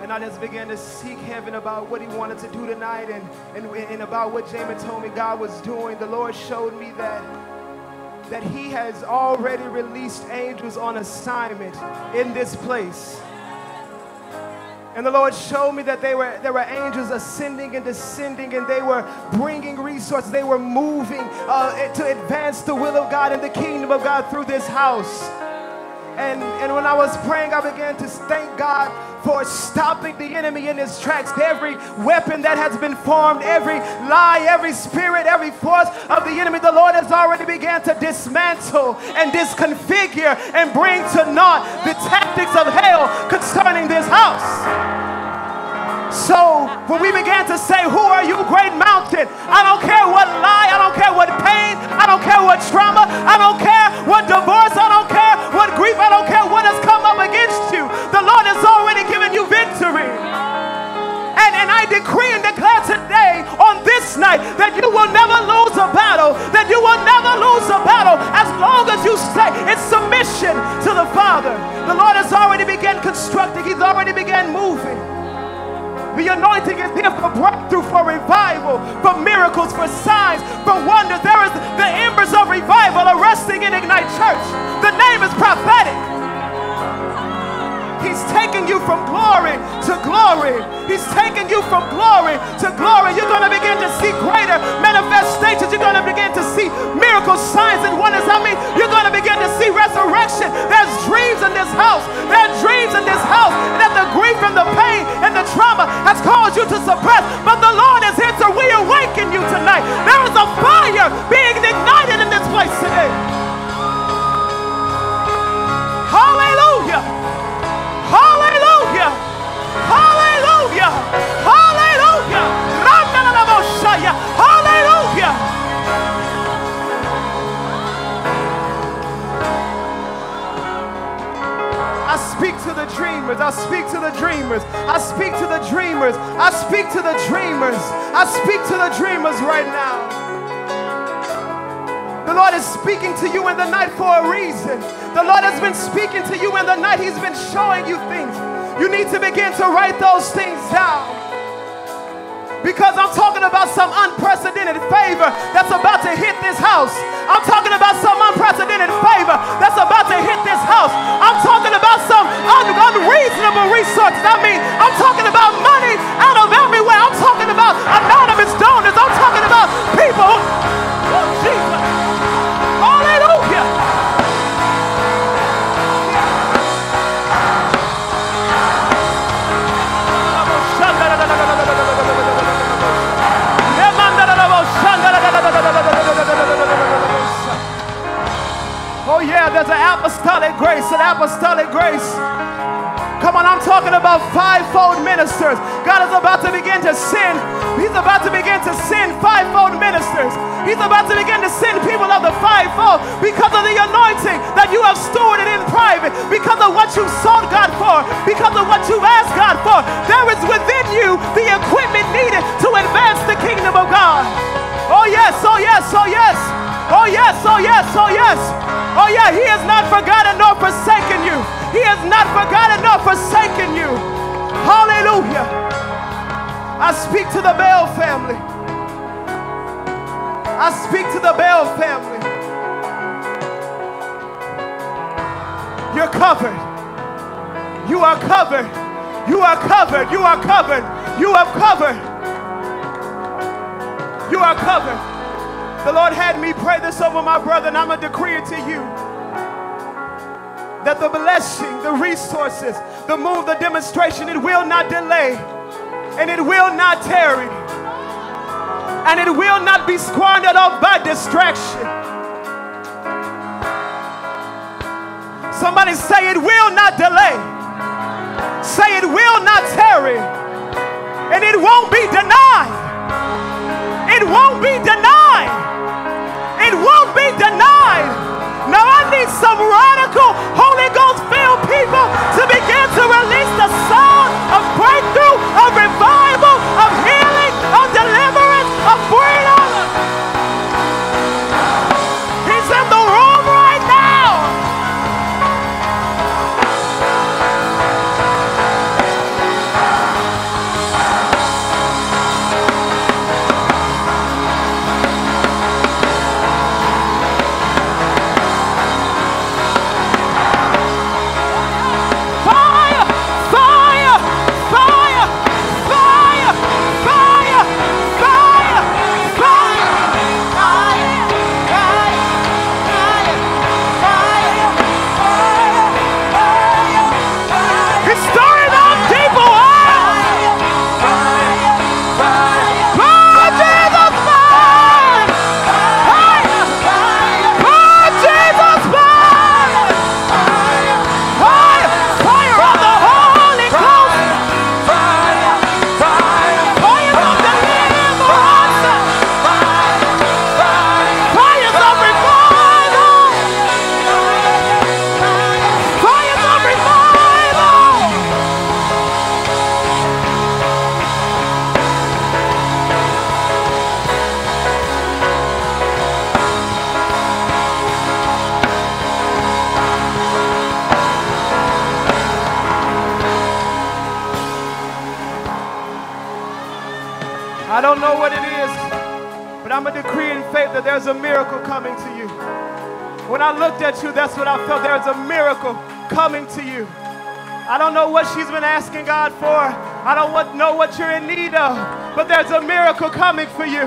And I just began to seek heaven about what he wanted to do tonight and, and, and about what Jamin told me God was doing. The Lord showed me that that he has already released angels on assignment in this place. And the Lord showed me that they were, there were angels ascending and descending, and they were bringing resources. They were moving uh, to advance the will of God and the kingdom of God through this house. And, and when I was praying, I began to thank God for stopping the enemy in his tracks. Every weapon that has been formed, every lie, every spirit, every force of the enemy, the Lord has already began to dismantle and disconfigure and bring to naught the tactics of hell concerning this house. So when we began to say, Who are you, great mountain? I don't care what lie, I don't care what pain, I don't care what trauma, I don't care what divorce, I don't care grief, I don't care what has come up against you. The Lord has already given you victory. And, and I decree and declare today on this night that you will never lose a battle, that you will never lose a battle as long as you stay in submission to the Father. The Lord has already begun constructing, He's already begun moving. The anointing is here for breakthrough, for revival, for miracles, for signs, for wonders. There is the embers of revival are resting in Ignite Church. The name is prophetic. He's taking you from glory to glory. He's taking you from glory to glory. You're going to begin to see greater manifestations. You're going to begin to see miracles, signs, and wonders. I mean, you're going to begin to see resurrection. There's dreams in this house. There are dreams in this house that the grief and the pain and the trauma has caused you to suppress. But the Lord is here to reawaken you tonight. There is a fire being ignited in this place today. Hallelujah. I speak to the dreamers. I speak to the dreamers. I speak to the dreamers. I speak to the dreamers. I speak to the dreamers right now. The Lord is speaking to you in the night for a reason. The Lord has been speaking to you in the night. He's been showing you things. You need to begin to write those things down. Because I'm talking about some unprecedented favor that's about to hit this house. I'm talking about some unprecedented favor that's about to hit this house. I'm talking about some un- unreasonable resources. I mean, I'm talking about money out of everywhere. I'm talking about anonymous donors. I'm talking about people. Oh, Jesus. Apostolic grace, an apostolic grace. Come on, I'm talking about fivefold ministers. God is about to begin to send. He's about to begin to send fivefold ministers. He's about to begin to send people of the fivefold because of the anointing that you have stewarded in private, because of what you sought God for, because of what you asked God for. There is within you the equipment needed to advance the kingdom of God. Oh, yes, oh, yes, oh, yes. Oh, yes, oh, yes, oh, yes. Oh, yeah, He has not forgotten nor forsaken you. He has not forgotten nor forsaken you. Hallelujah. I speak to the Bell family. I speak to the Bell family. You're covered. You are covered. You are covered. You are covered. You are covered. You are covered. The Lord had me pray this over my brother, and I'm going to decree it to you that the blessing, the resources, the move, the demonstration, it will not delay and it will not tarry and it will not be squandered off by distraction. Somebody say it will not delay. Say it will not tarry and it won't be denied. It won't be denied. It won't be denied. Now I need some radical Holy Ghost filled people that's what I felt. There's a miracle coming to you. I don't know what she's been asking God for. I don't know what you're in need of, but there's a miracle coming for you.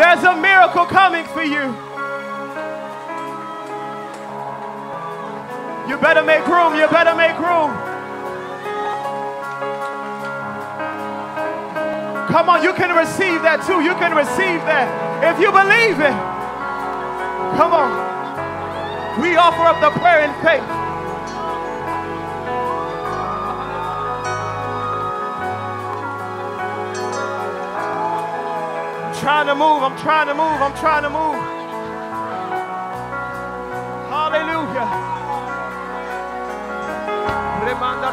There's a miracle coming for you. You better make room. You better make room. Come on, you can receive that too. You can receive that if you believe it. Come on. We offer up the prayer in faith. I'm trying to move, I'm trying to move, I'm trying to move. Hallelujah. Remanda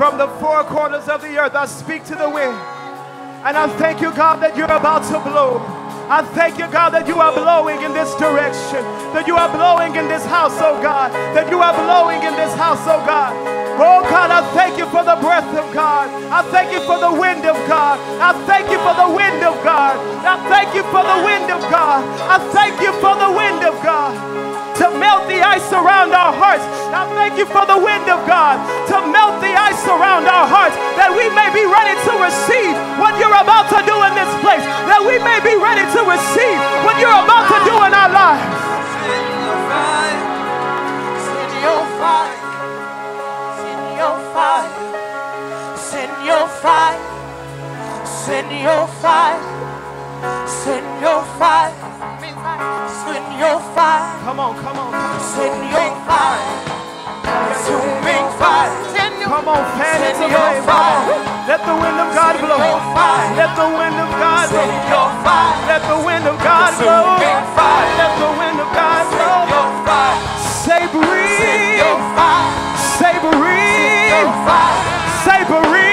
From the four corners of the earth, I speak to the wind. And I thank you, God, that you're about to blow. I thank you, God, that you are blowing in this direction, that you are blowing in this house, oh God, that you are blowing in this house, oh God. Oh God, I thank you for the breath of God. I thank you for the wind of God. I thank you for the wind of God. I thank you for the wind of God. I thank you for the wind of God to melt the ice around our hearts. I thank you for the wind of God to melt the ice around our hearts that we may be ready to receive what you're about to do in this place, that we may be ready to receive what you're about to do in our lives. Send your fire. Send your fire. Send your fire. Send your fire. Send your fire. Send your fire. Your fire. Come on, come on, come on. Send your fire. Consuming fire. Come on, fan it. Fire. Let the wind of God blow. your fire. Let the wind of God blow. Send your fire. Let the wind of God blow. Let the wind of God blow. your fire. Say breathe. your fire. Say breathe. Say breathe.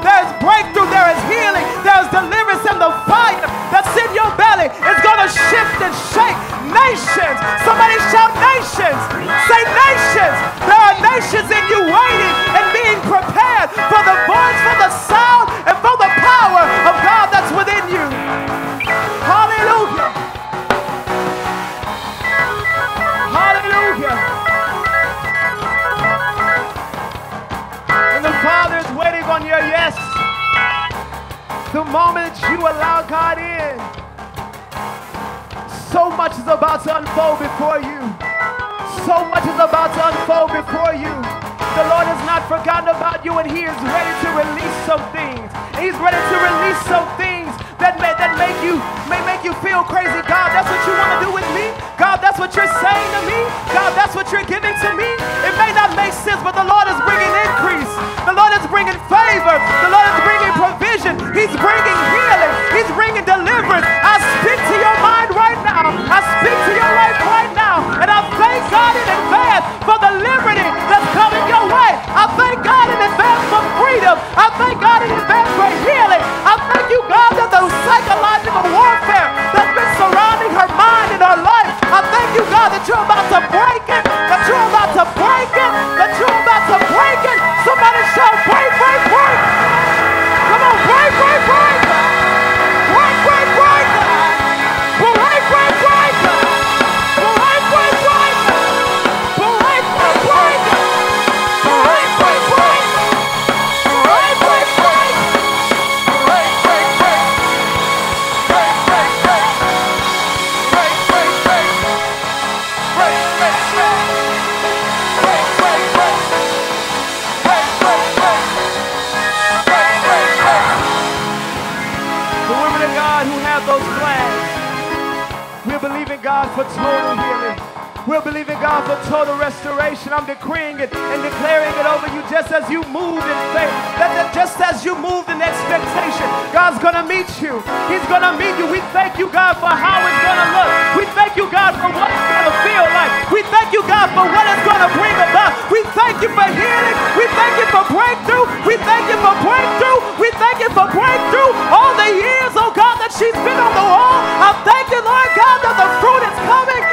There is breakthrough. There is healing. There is deliverance. And the fire that's in your belly is going to shift and shake nations. Somebody shout nations. about to unfold before you. So much is about to unfold before you. The Lord has not forgotten about you, and He is ready to release some things. He's ready to release some things that may, that make you may make you feel crazy. God, that's what you want to do with me. God, that's what you're saying to me. God, that's what you're giving to me. It may not make sense, but the Lord is bringing increase. The Lord is bringing favor. The Lord is bringing provision. He's bringing healing. and I'm decreeing it and declaring it over you just as you moved in faith. That, that just as you moved in expectation, God's going to meet you. He's going to meet you. We thank you, God, for how it's going to look. We thank you, God, for what it's going to feel like. We thank you, God, for what it's going to bring about. We thank you for healing. We thank you for breakthrough. We thank you for breakthrough. We thank you for breakthrough. All the years, oh God, that she's been on the wall. I thank you, Lord God, that the fruit is coming.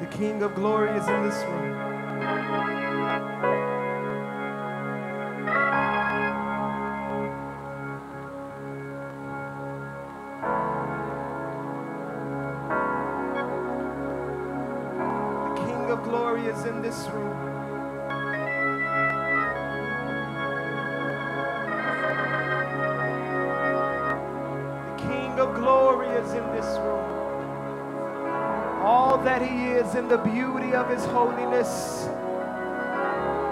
The King of glory is in this room. The King of glory is in this room. The King of glory is in this room that He is, in the beauty of His holiness,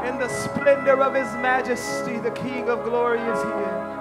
in the splendor of His majesty. The King of glory is here.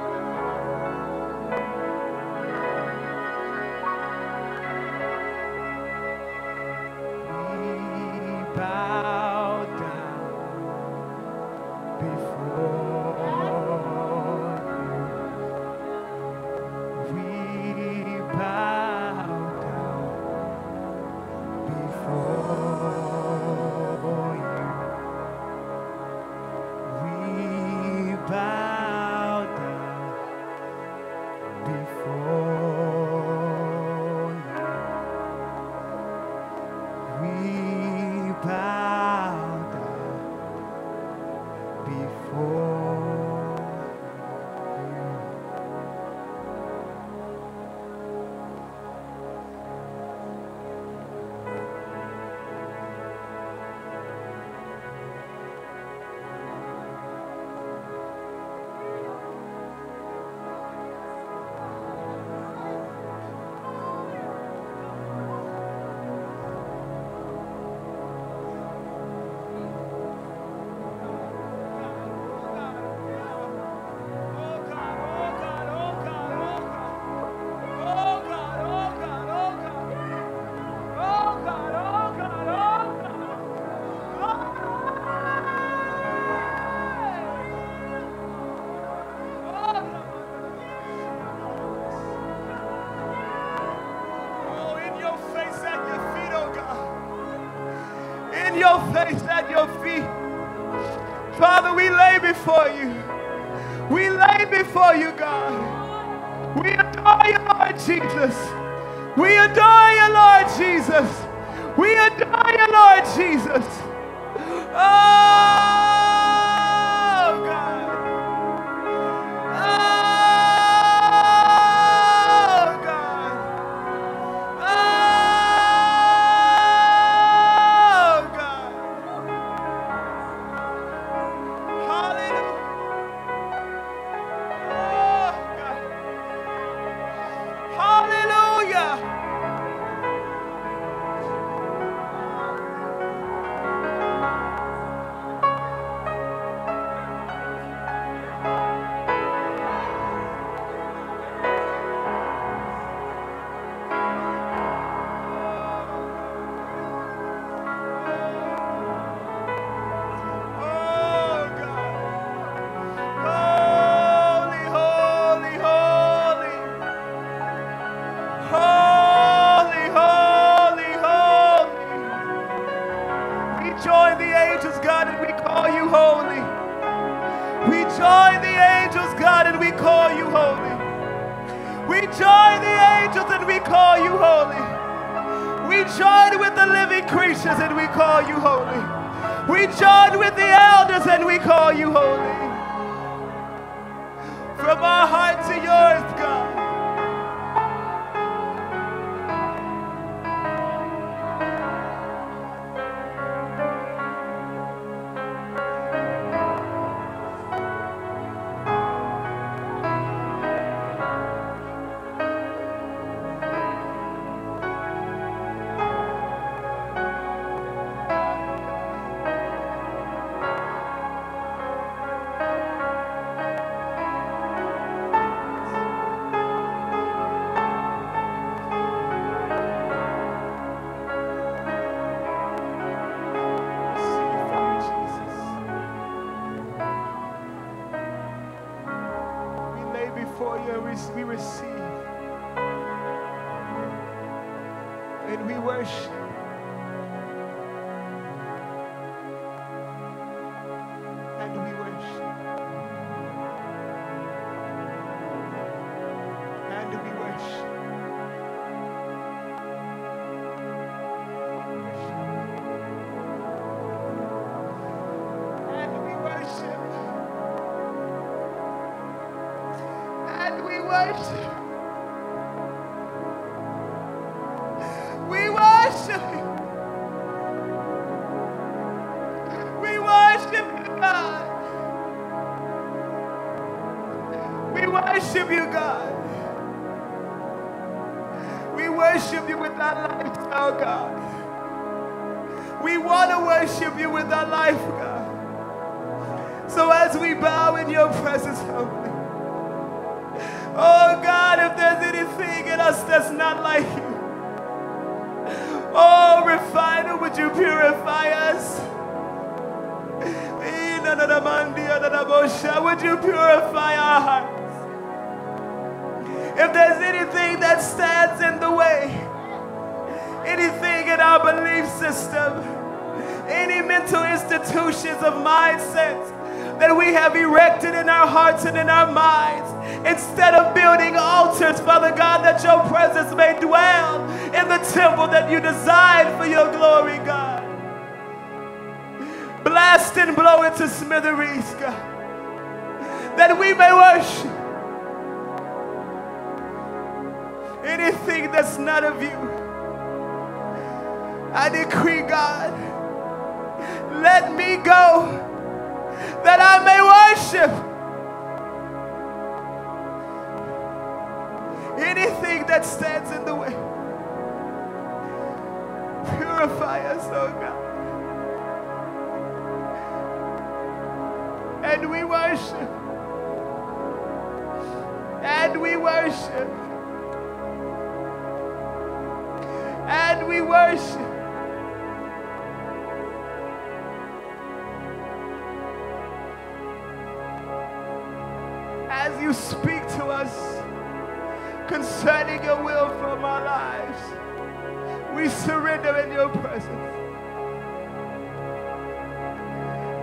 we receive. And we worship. hearts and in our minds. Instead of building altars, Father God, that your presence may dwell in the temple that you designed for your glory, God. Blast and blow into smithereens, God, that we may worship anything that's not of you. I decree, God, let me go that I may worship that stands in the way. Purify us, oh God. And we worship. And we worship. And we worship. concerning your will for our lives. We surrender in your presence.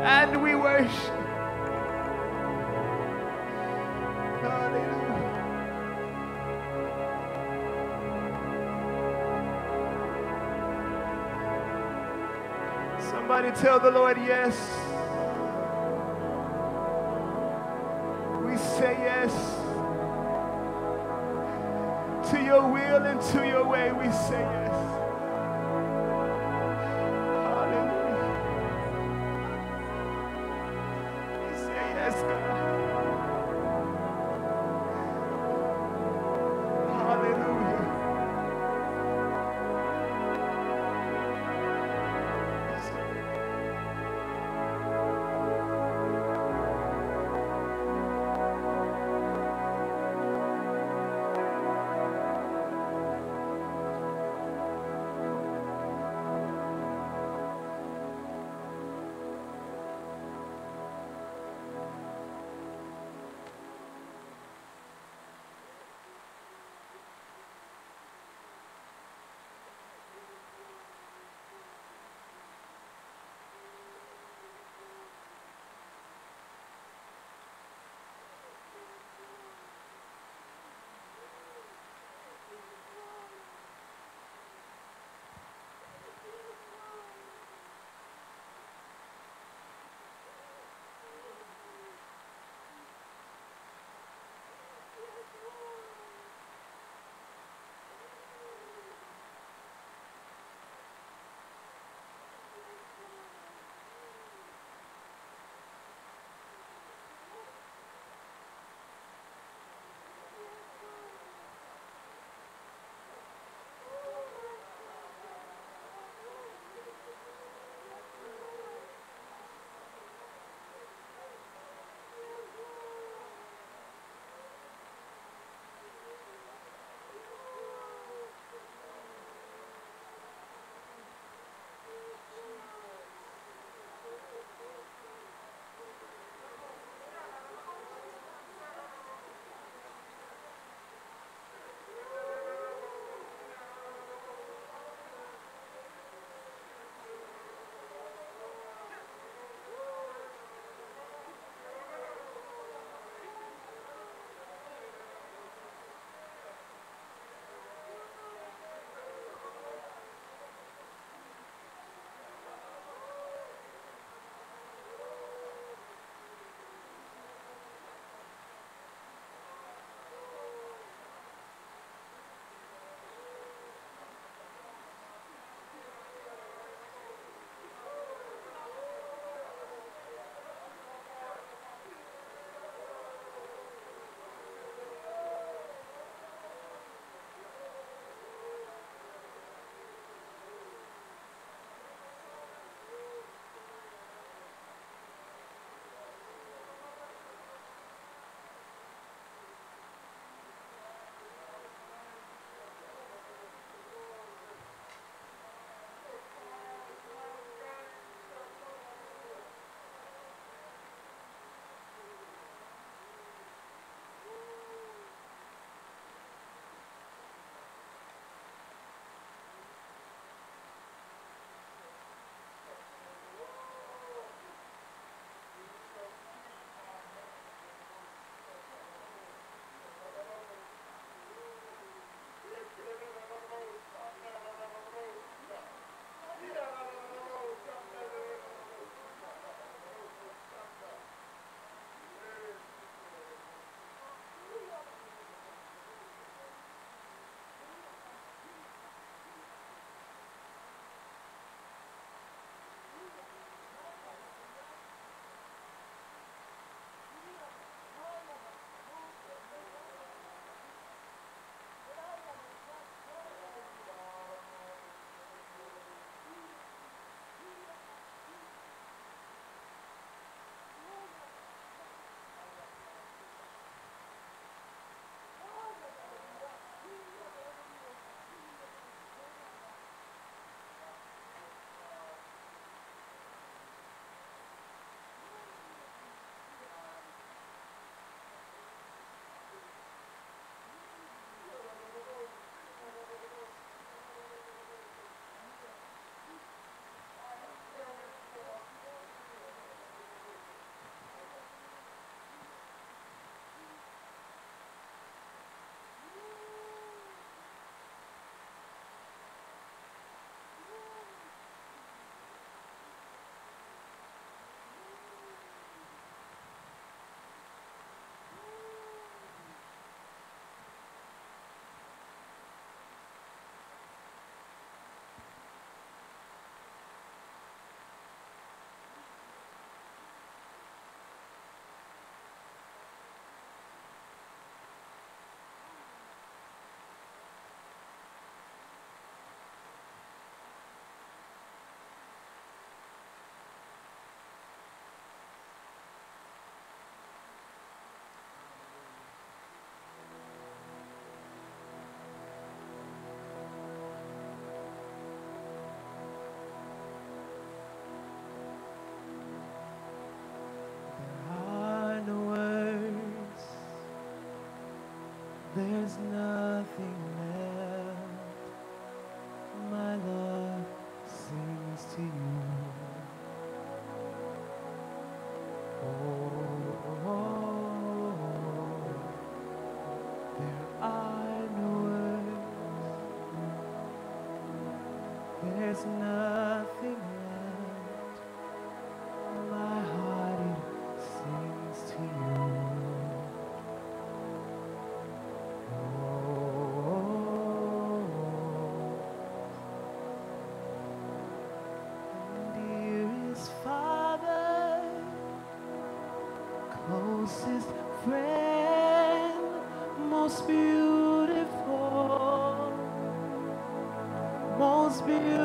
And we worship. Somebody tell the Lord yes. Say yes. Hallelujah. We say yes, God. There's nothing most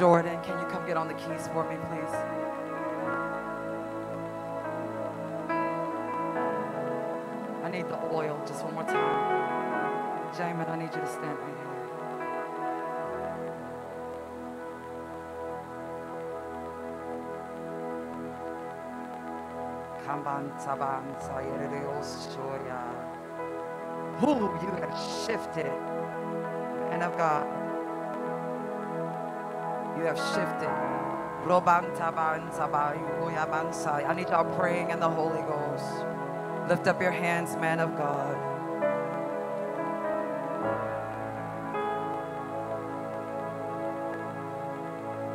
Jordan, can you come get on the keys for me, please? I need the oil just one more time. Jamin, I need you to stand right here. Kamban. Who you have shifted, man of God. You have shifted. I need y'all praying in the Holy Ghost. Lift up your hands, man of God.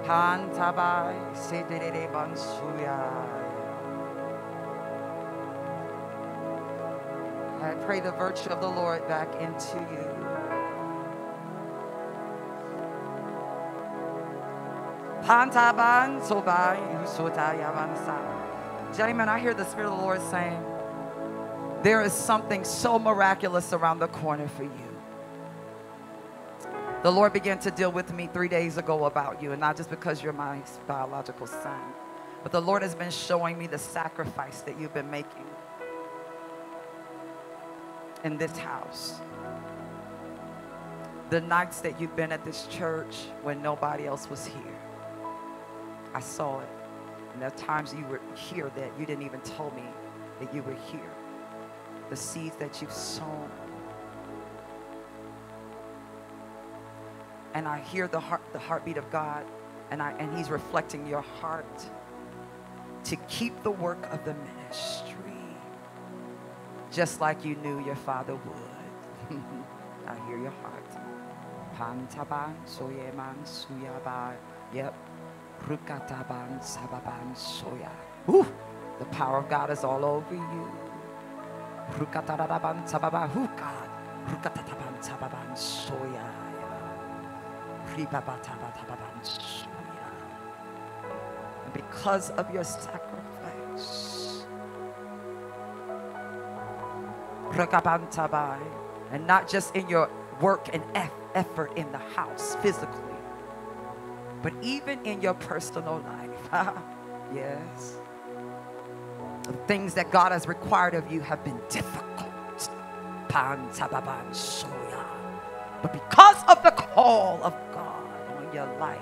Han tabai sedere bansuya. I pray the virtue of the Lord back into you. Gentlemen, I hear the Spirit of the Lord saying, there is something so miraculous around the corner for you. The Lord began to deal with me three days ago about you, and not just because you're my biological son, but the Lord has been showing me the sacrifice that you've been making in this house. The nights that you've been at this church when nobody else was here. I saw it. And there are times you were here that you didn't even tell me that you were here. The seeds that you've sown. And I hear the heart, the heartbeat of God, and I and He's reflecting your heart to keep the work of the ministry just like you knew your father would. I hear your heart. Pantaban soyeman. Yep. Rukataban sababan soya. Ooh, the power of God is all over you. Sababa. Sababan soya. Soya. And because of your sacrifice, Rakabantabai. And not just in your work and effort in the house physically, but even in your personal life. yes. The things that God has required of you have been difficult. But because of the call of God on your life,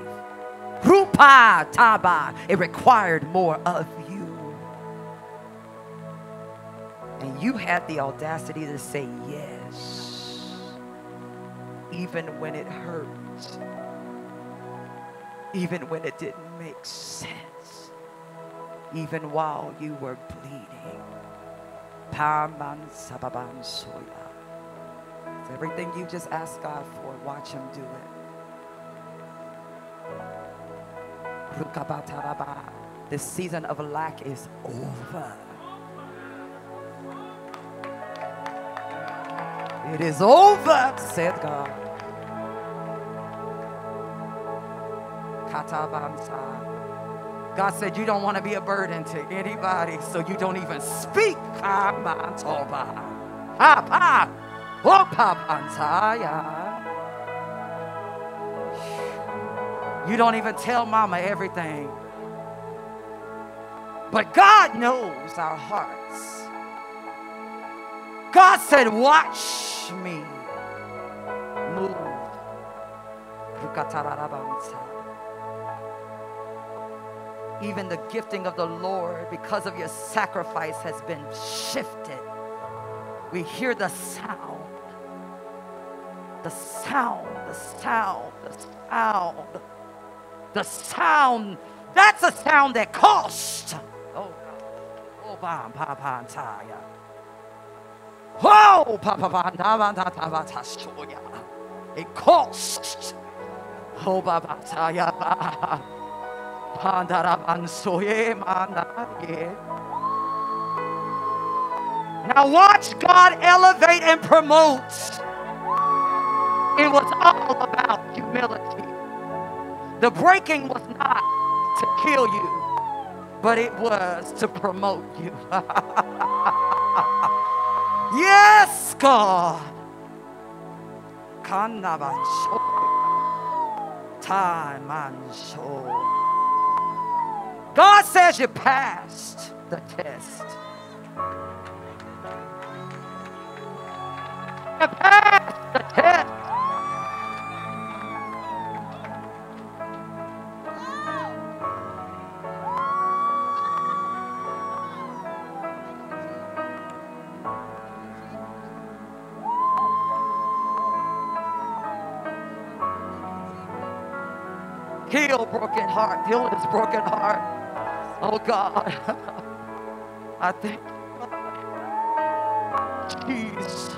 Taba, it required more of you. And you had the audacity to say yes, even when it hurt, even when it didn't make sense, even while you were bleeding. Everything you just asked God for, watch Him do it. This season of lack is over. It is over, said God. God said you don't want to be a burden to anybody, so you don't even speak. You don't even tell mama everything. But God knows our hearts. God said, Watch me move. Even the gifting of the Lord, because of your sacrifice, has been shifted. We hear the sound. The sound, the sound, the sound, the sound. That's a sound that cost. Oh, oh, bam, bam, bam, taya. Oh, papa, bam, da, bam, da, da, bam, ta, shoya. It cost. Oh, Now watch God elevate and promote. It was all about humility. The breaking was not to kill you, but it was to promote you. yes, God. time and soul. God says you passed the test. You passed the test. Heal broken heart. Heal his broken heart. Oh God. I thank you. Jesus.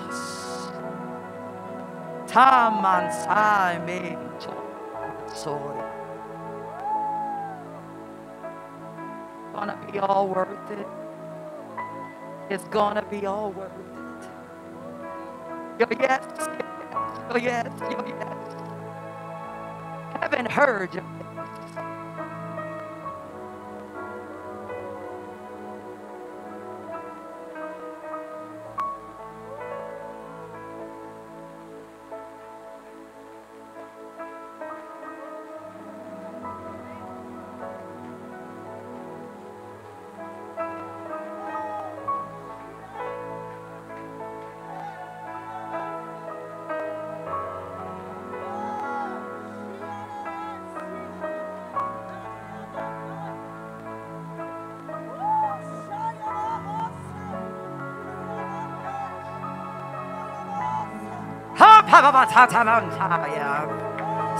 Time and time angel. Soy. Gonna be all worth it. It's gonna be all worth it. Your yes, your yes, your yes. Haven't heard your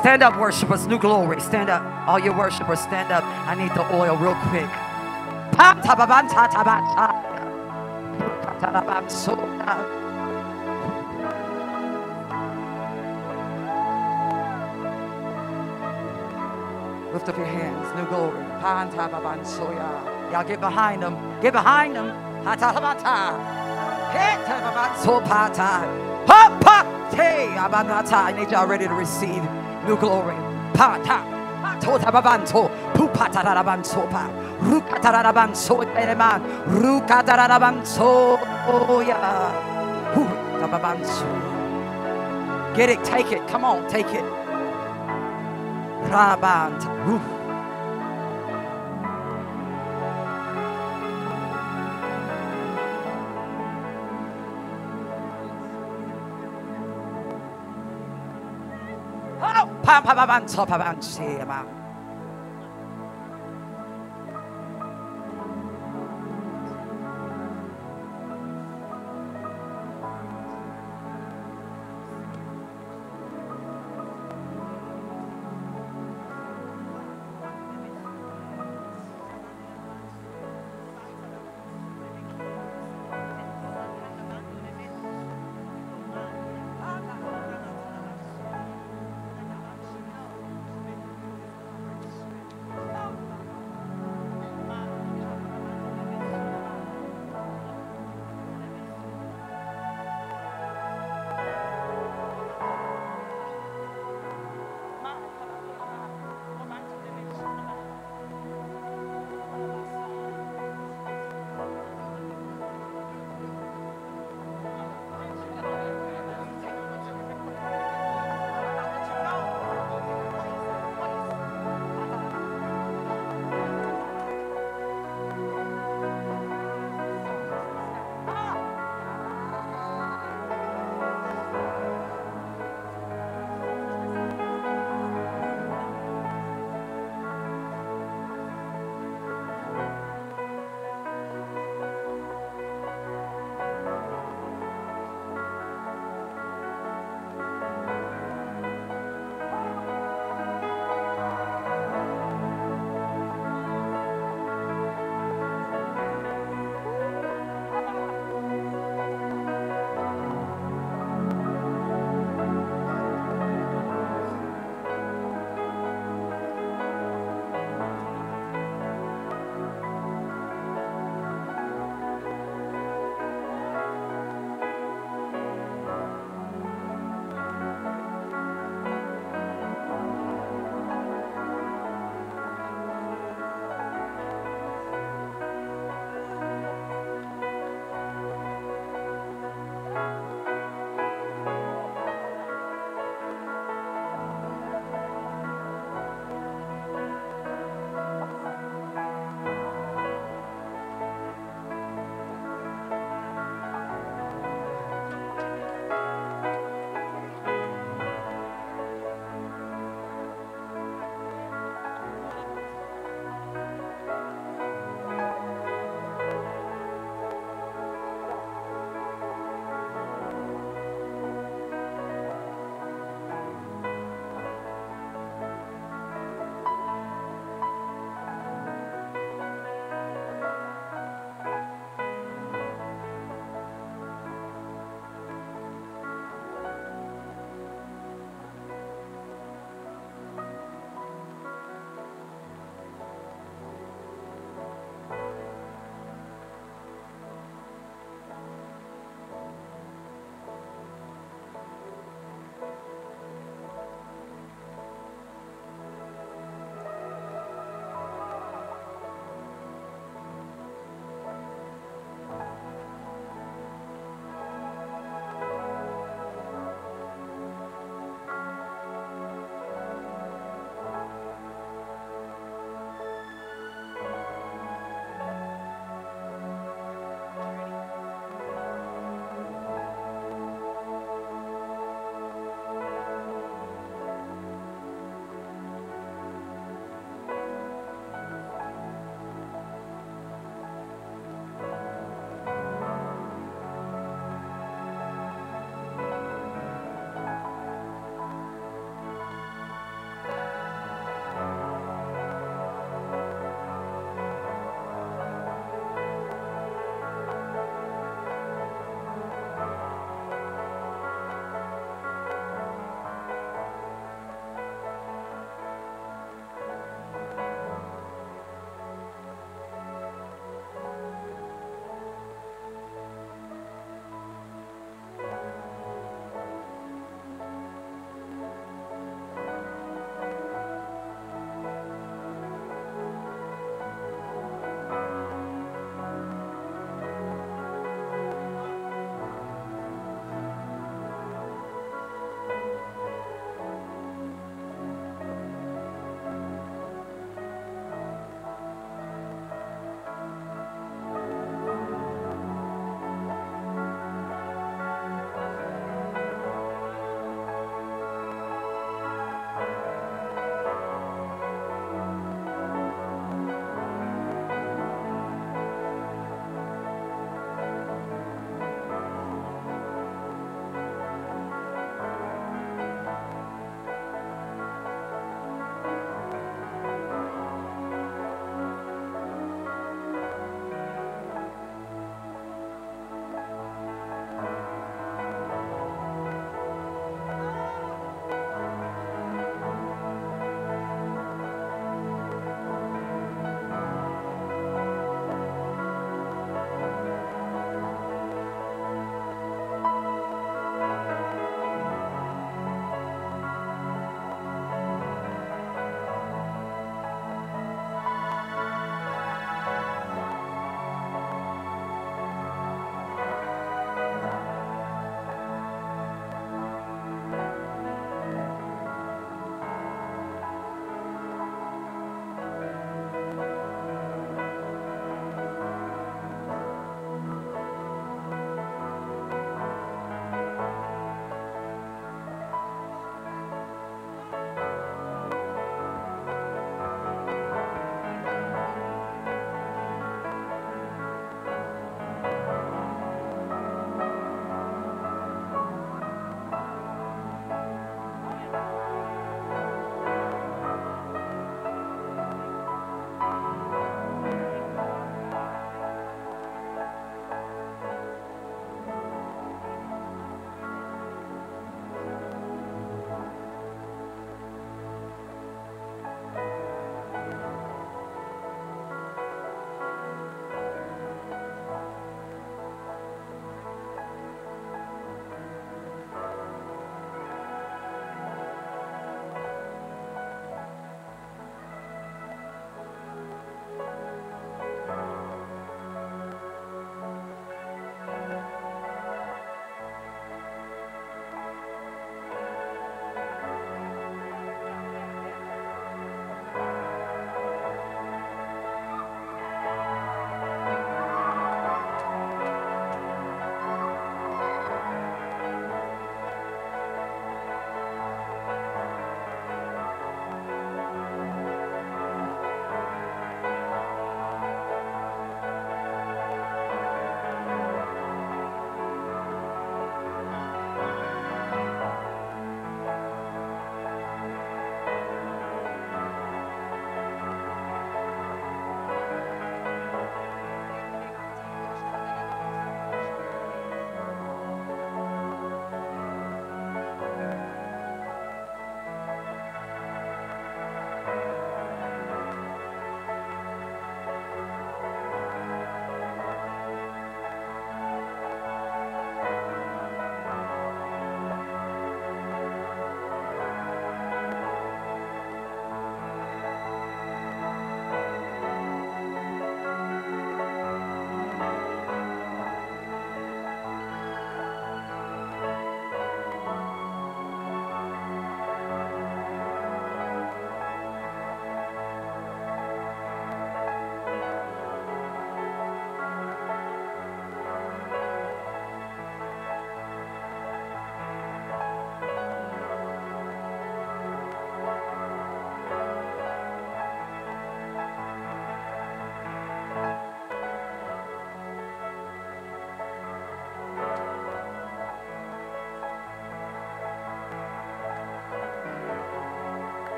Stand up, worshipers. New glory. Stand up. All your worshipers, stand up. I need the oil real quick. Lift up your hands. New glory. Y'all get behind them. Get behind them. Ta. Hey, ta, ba, ba, so, pa, ta. Pa, pa, te, abanata. I need y'all ready to receive new glory. Pa, ta. pa, to, ta, ba, ban, to. Pu, pa, ta, ra, ra, ban, so, pa. Ru, ka, 啪啪啪啪操啪啪你吃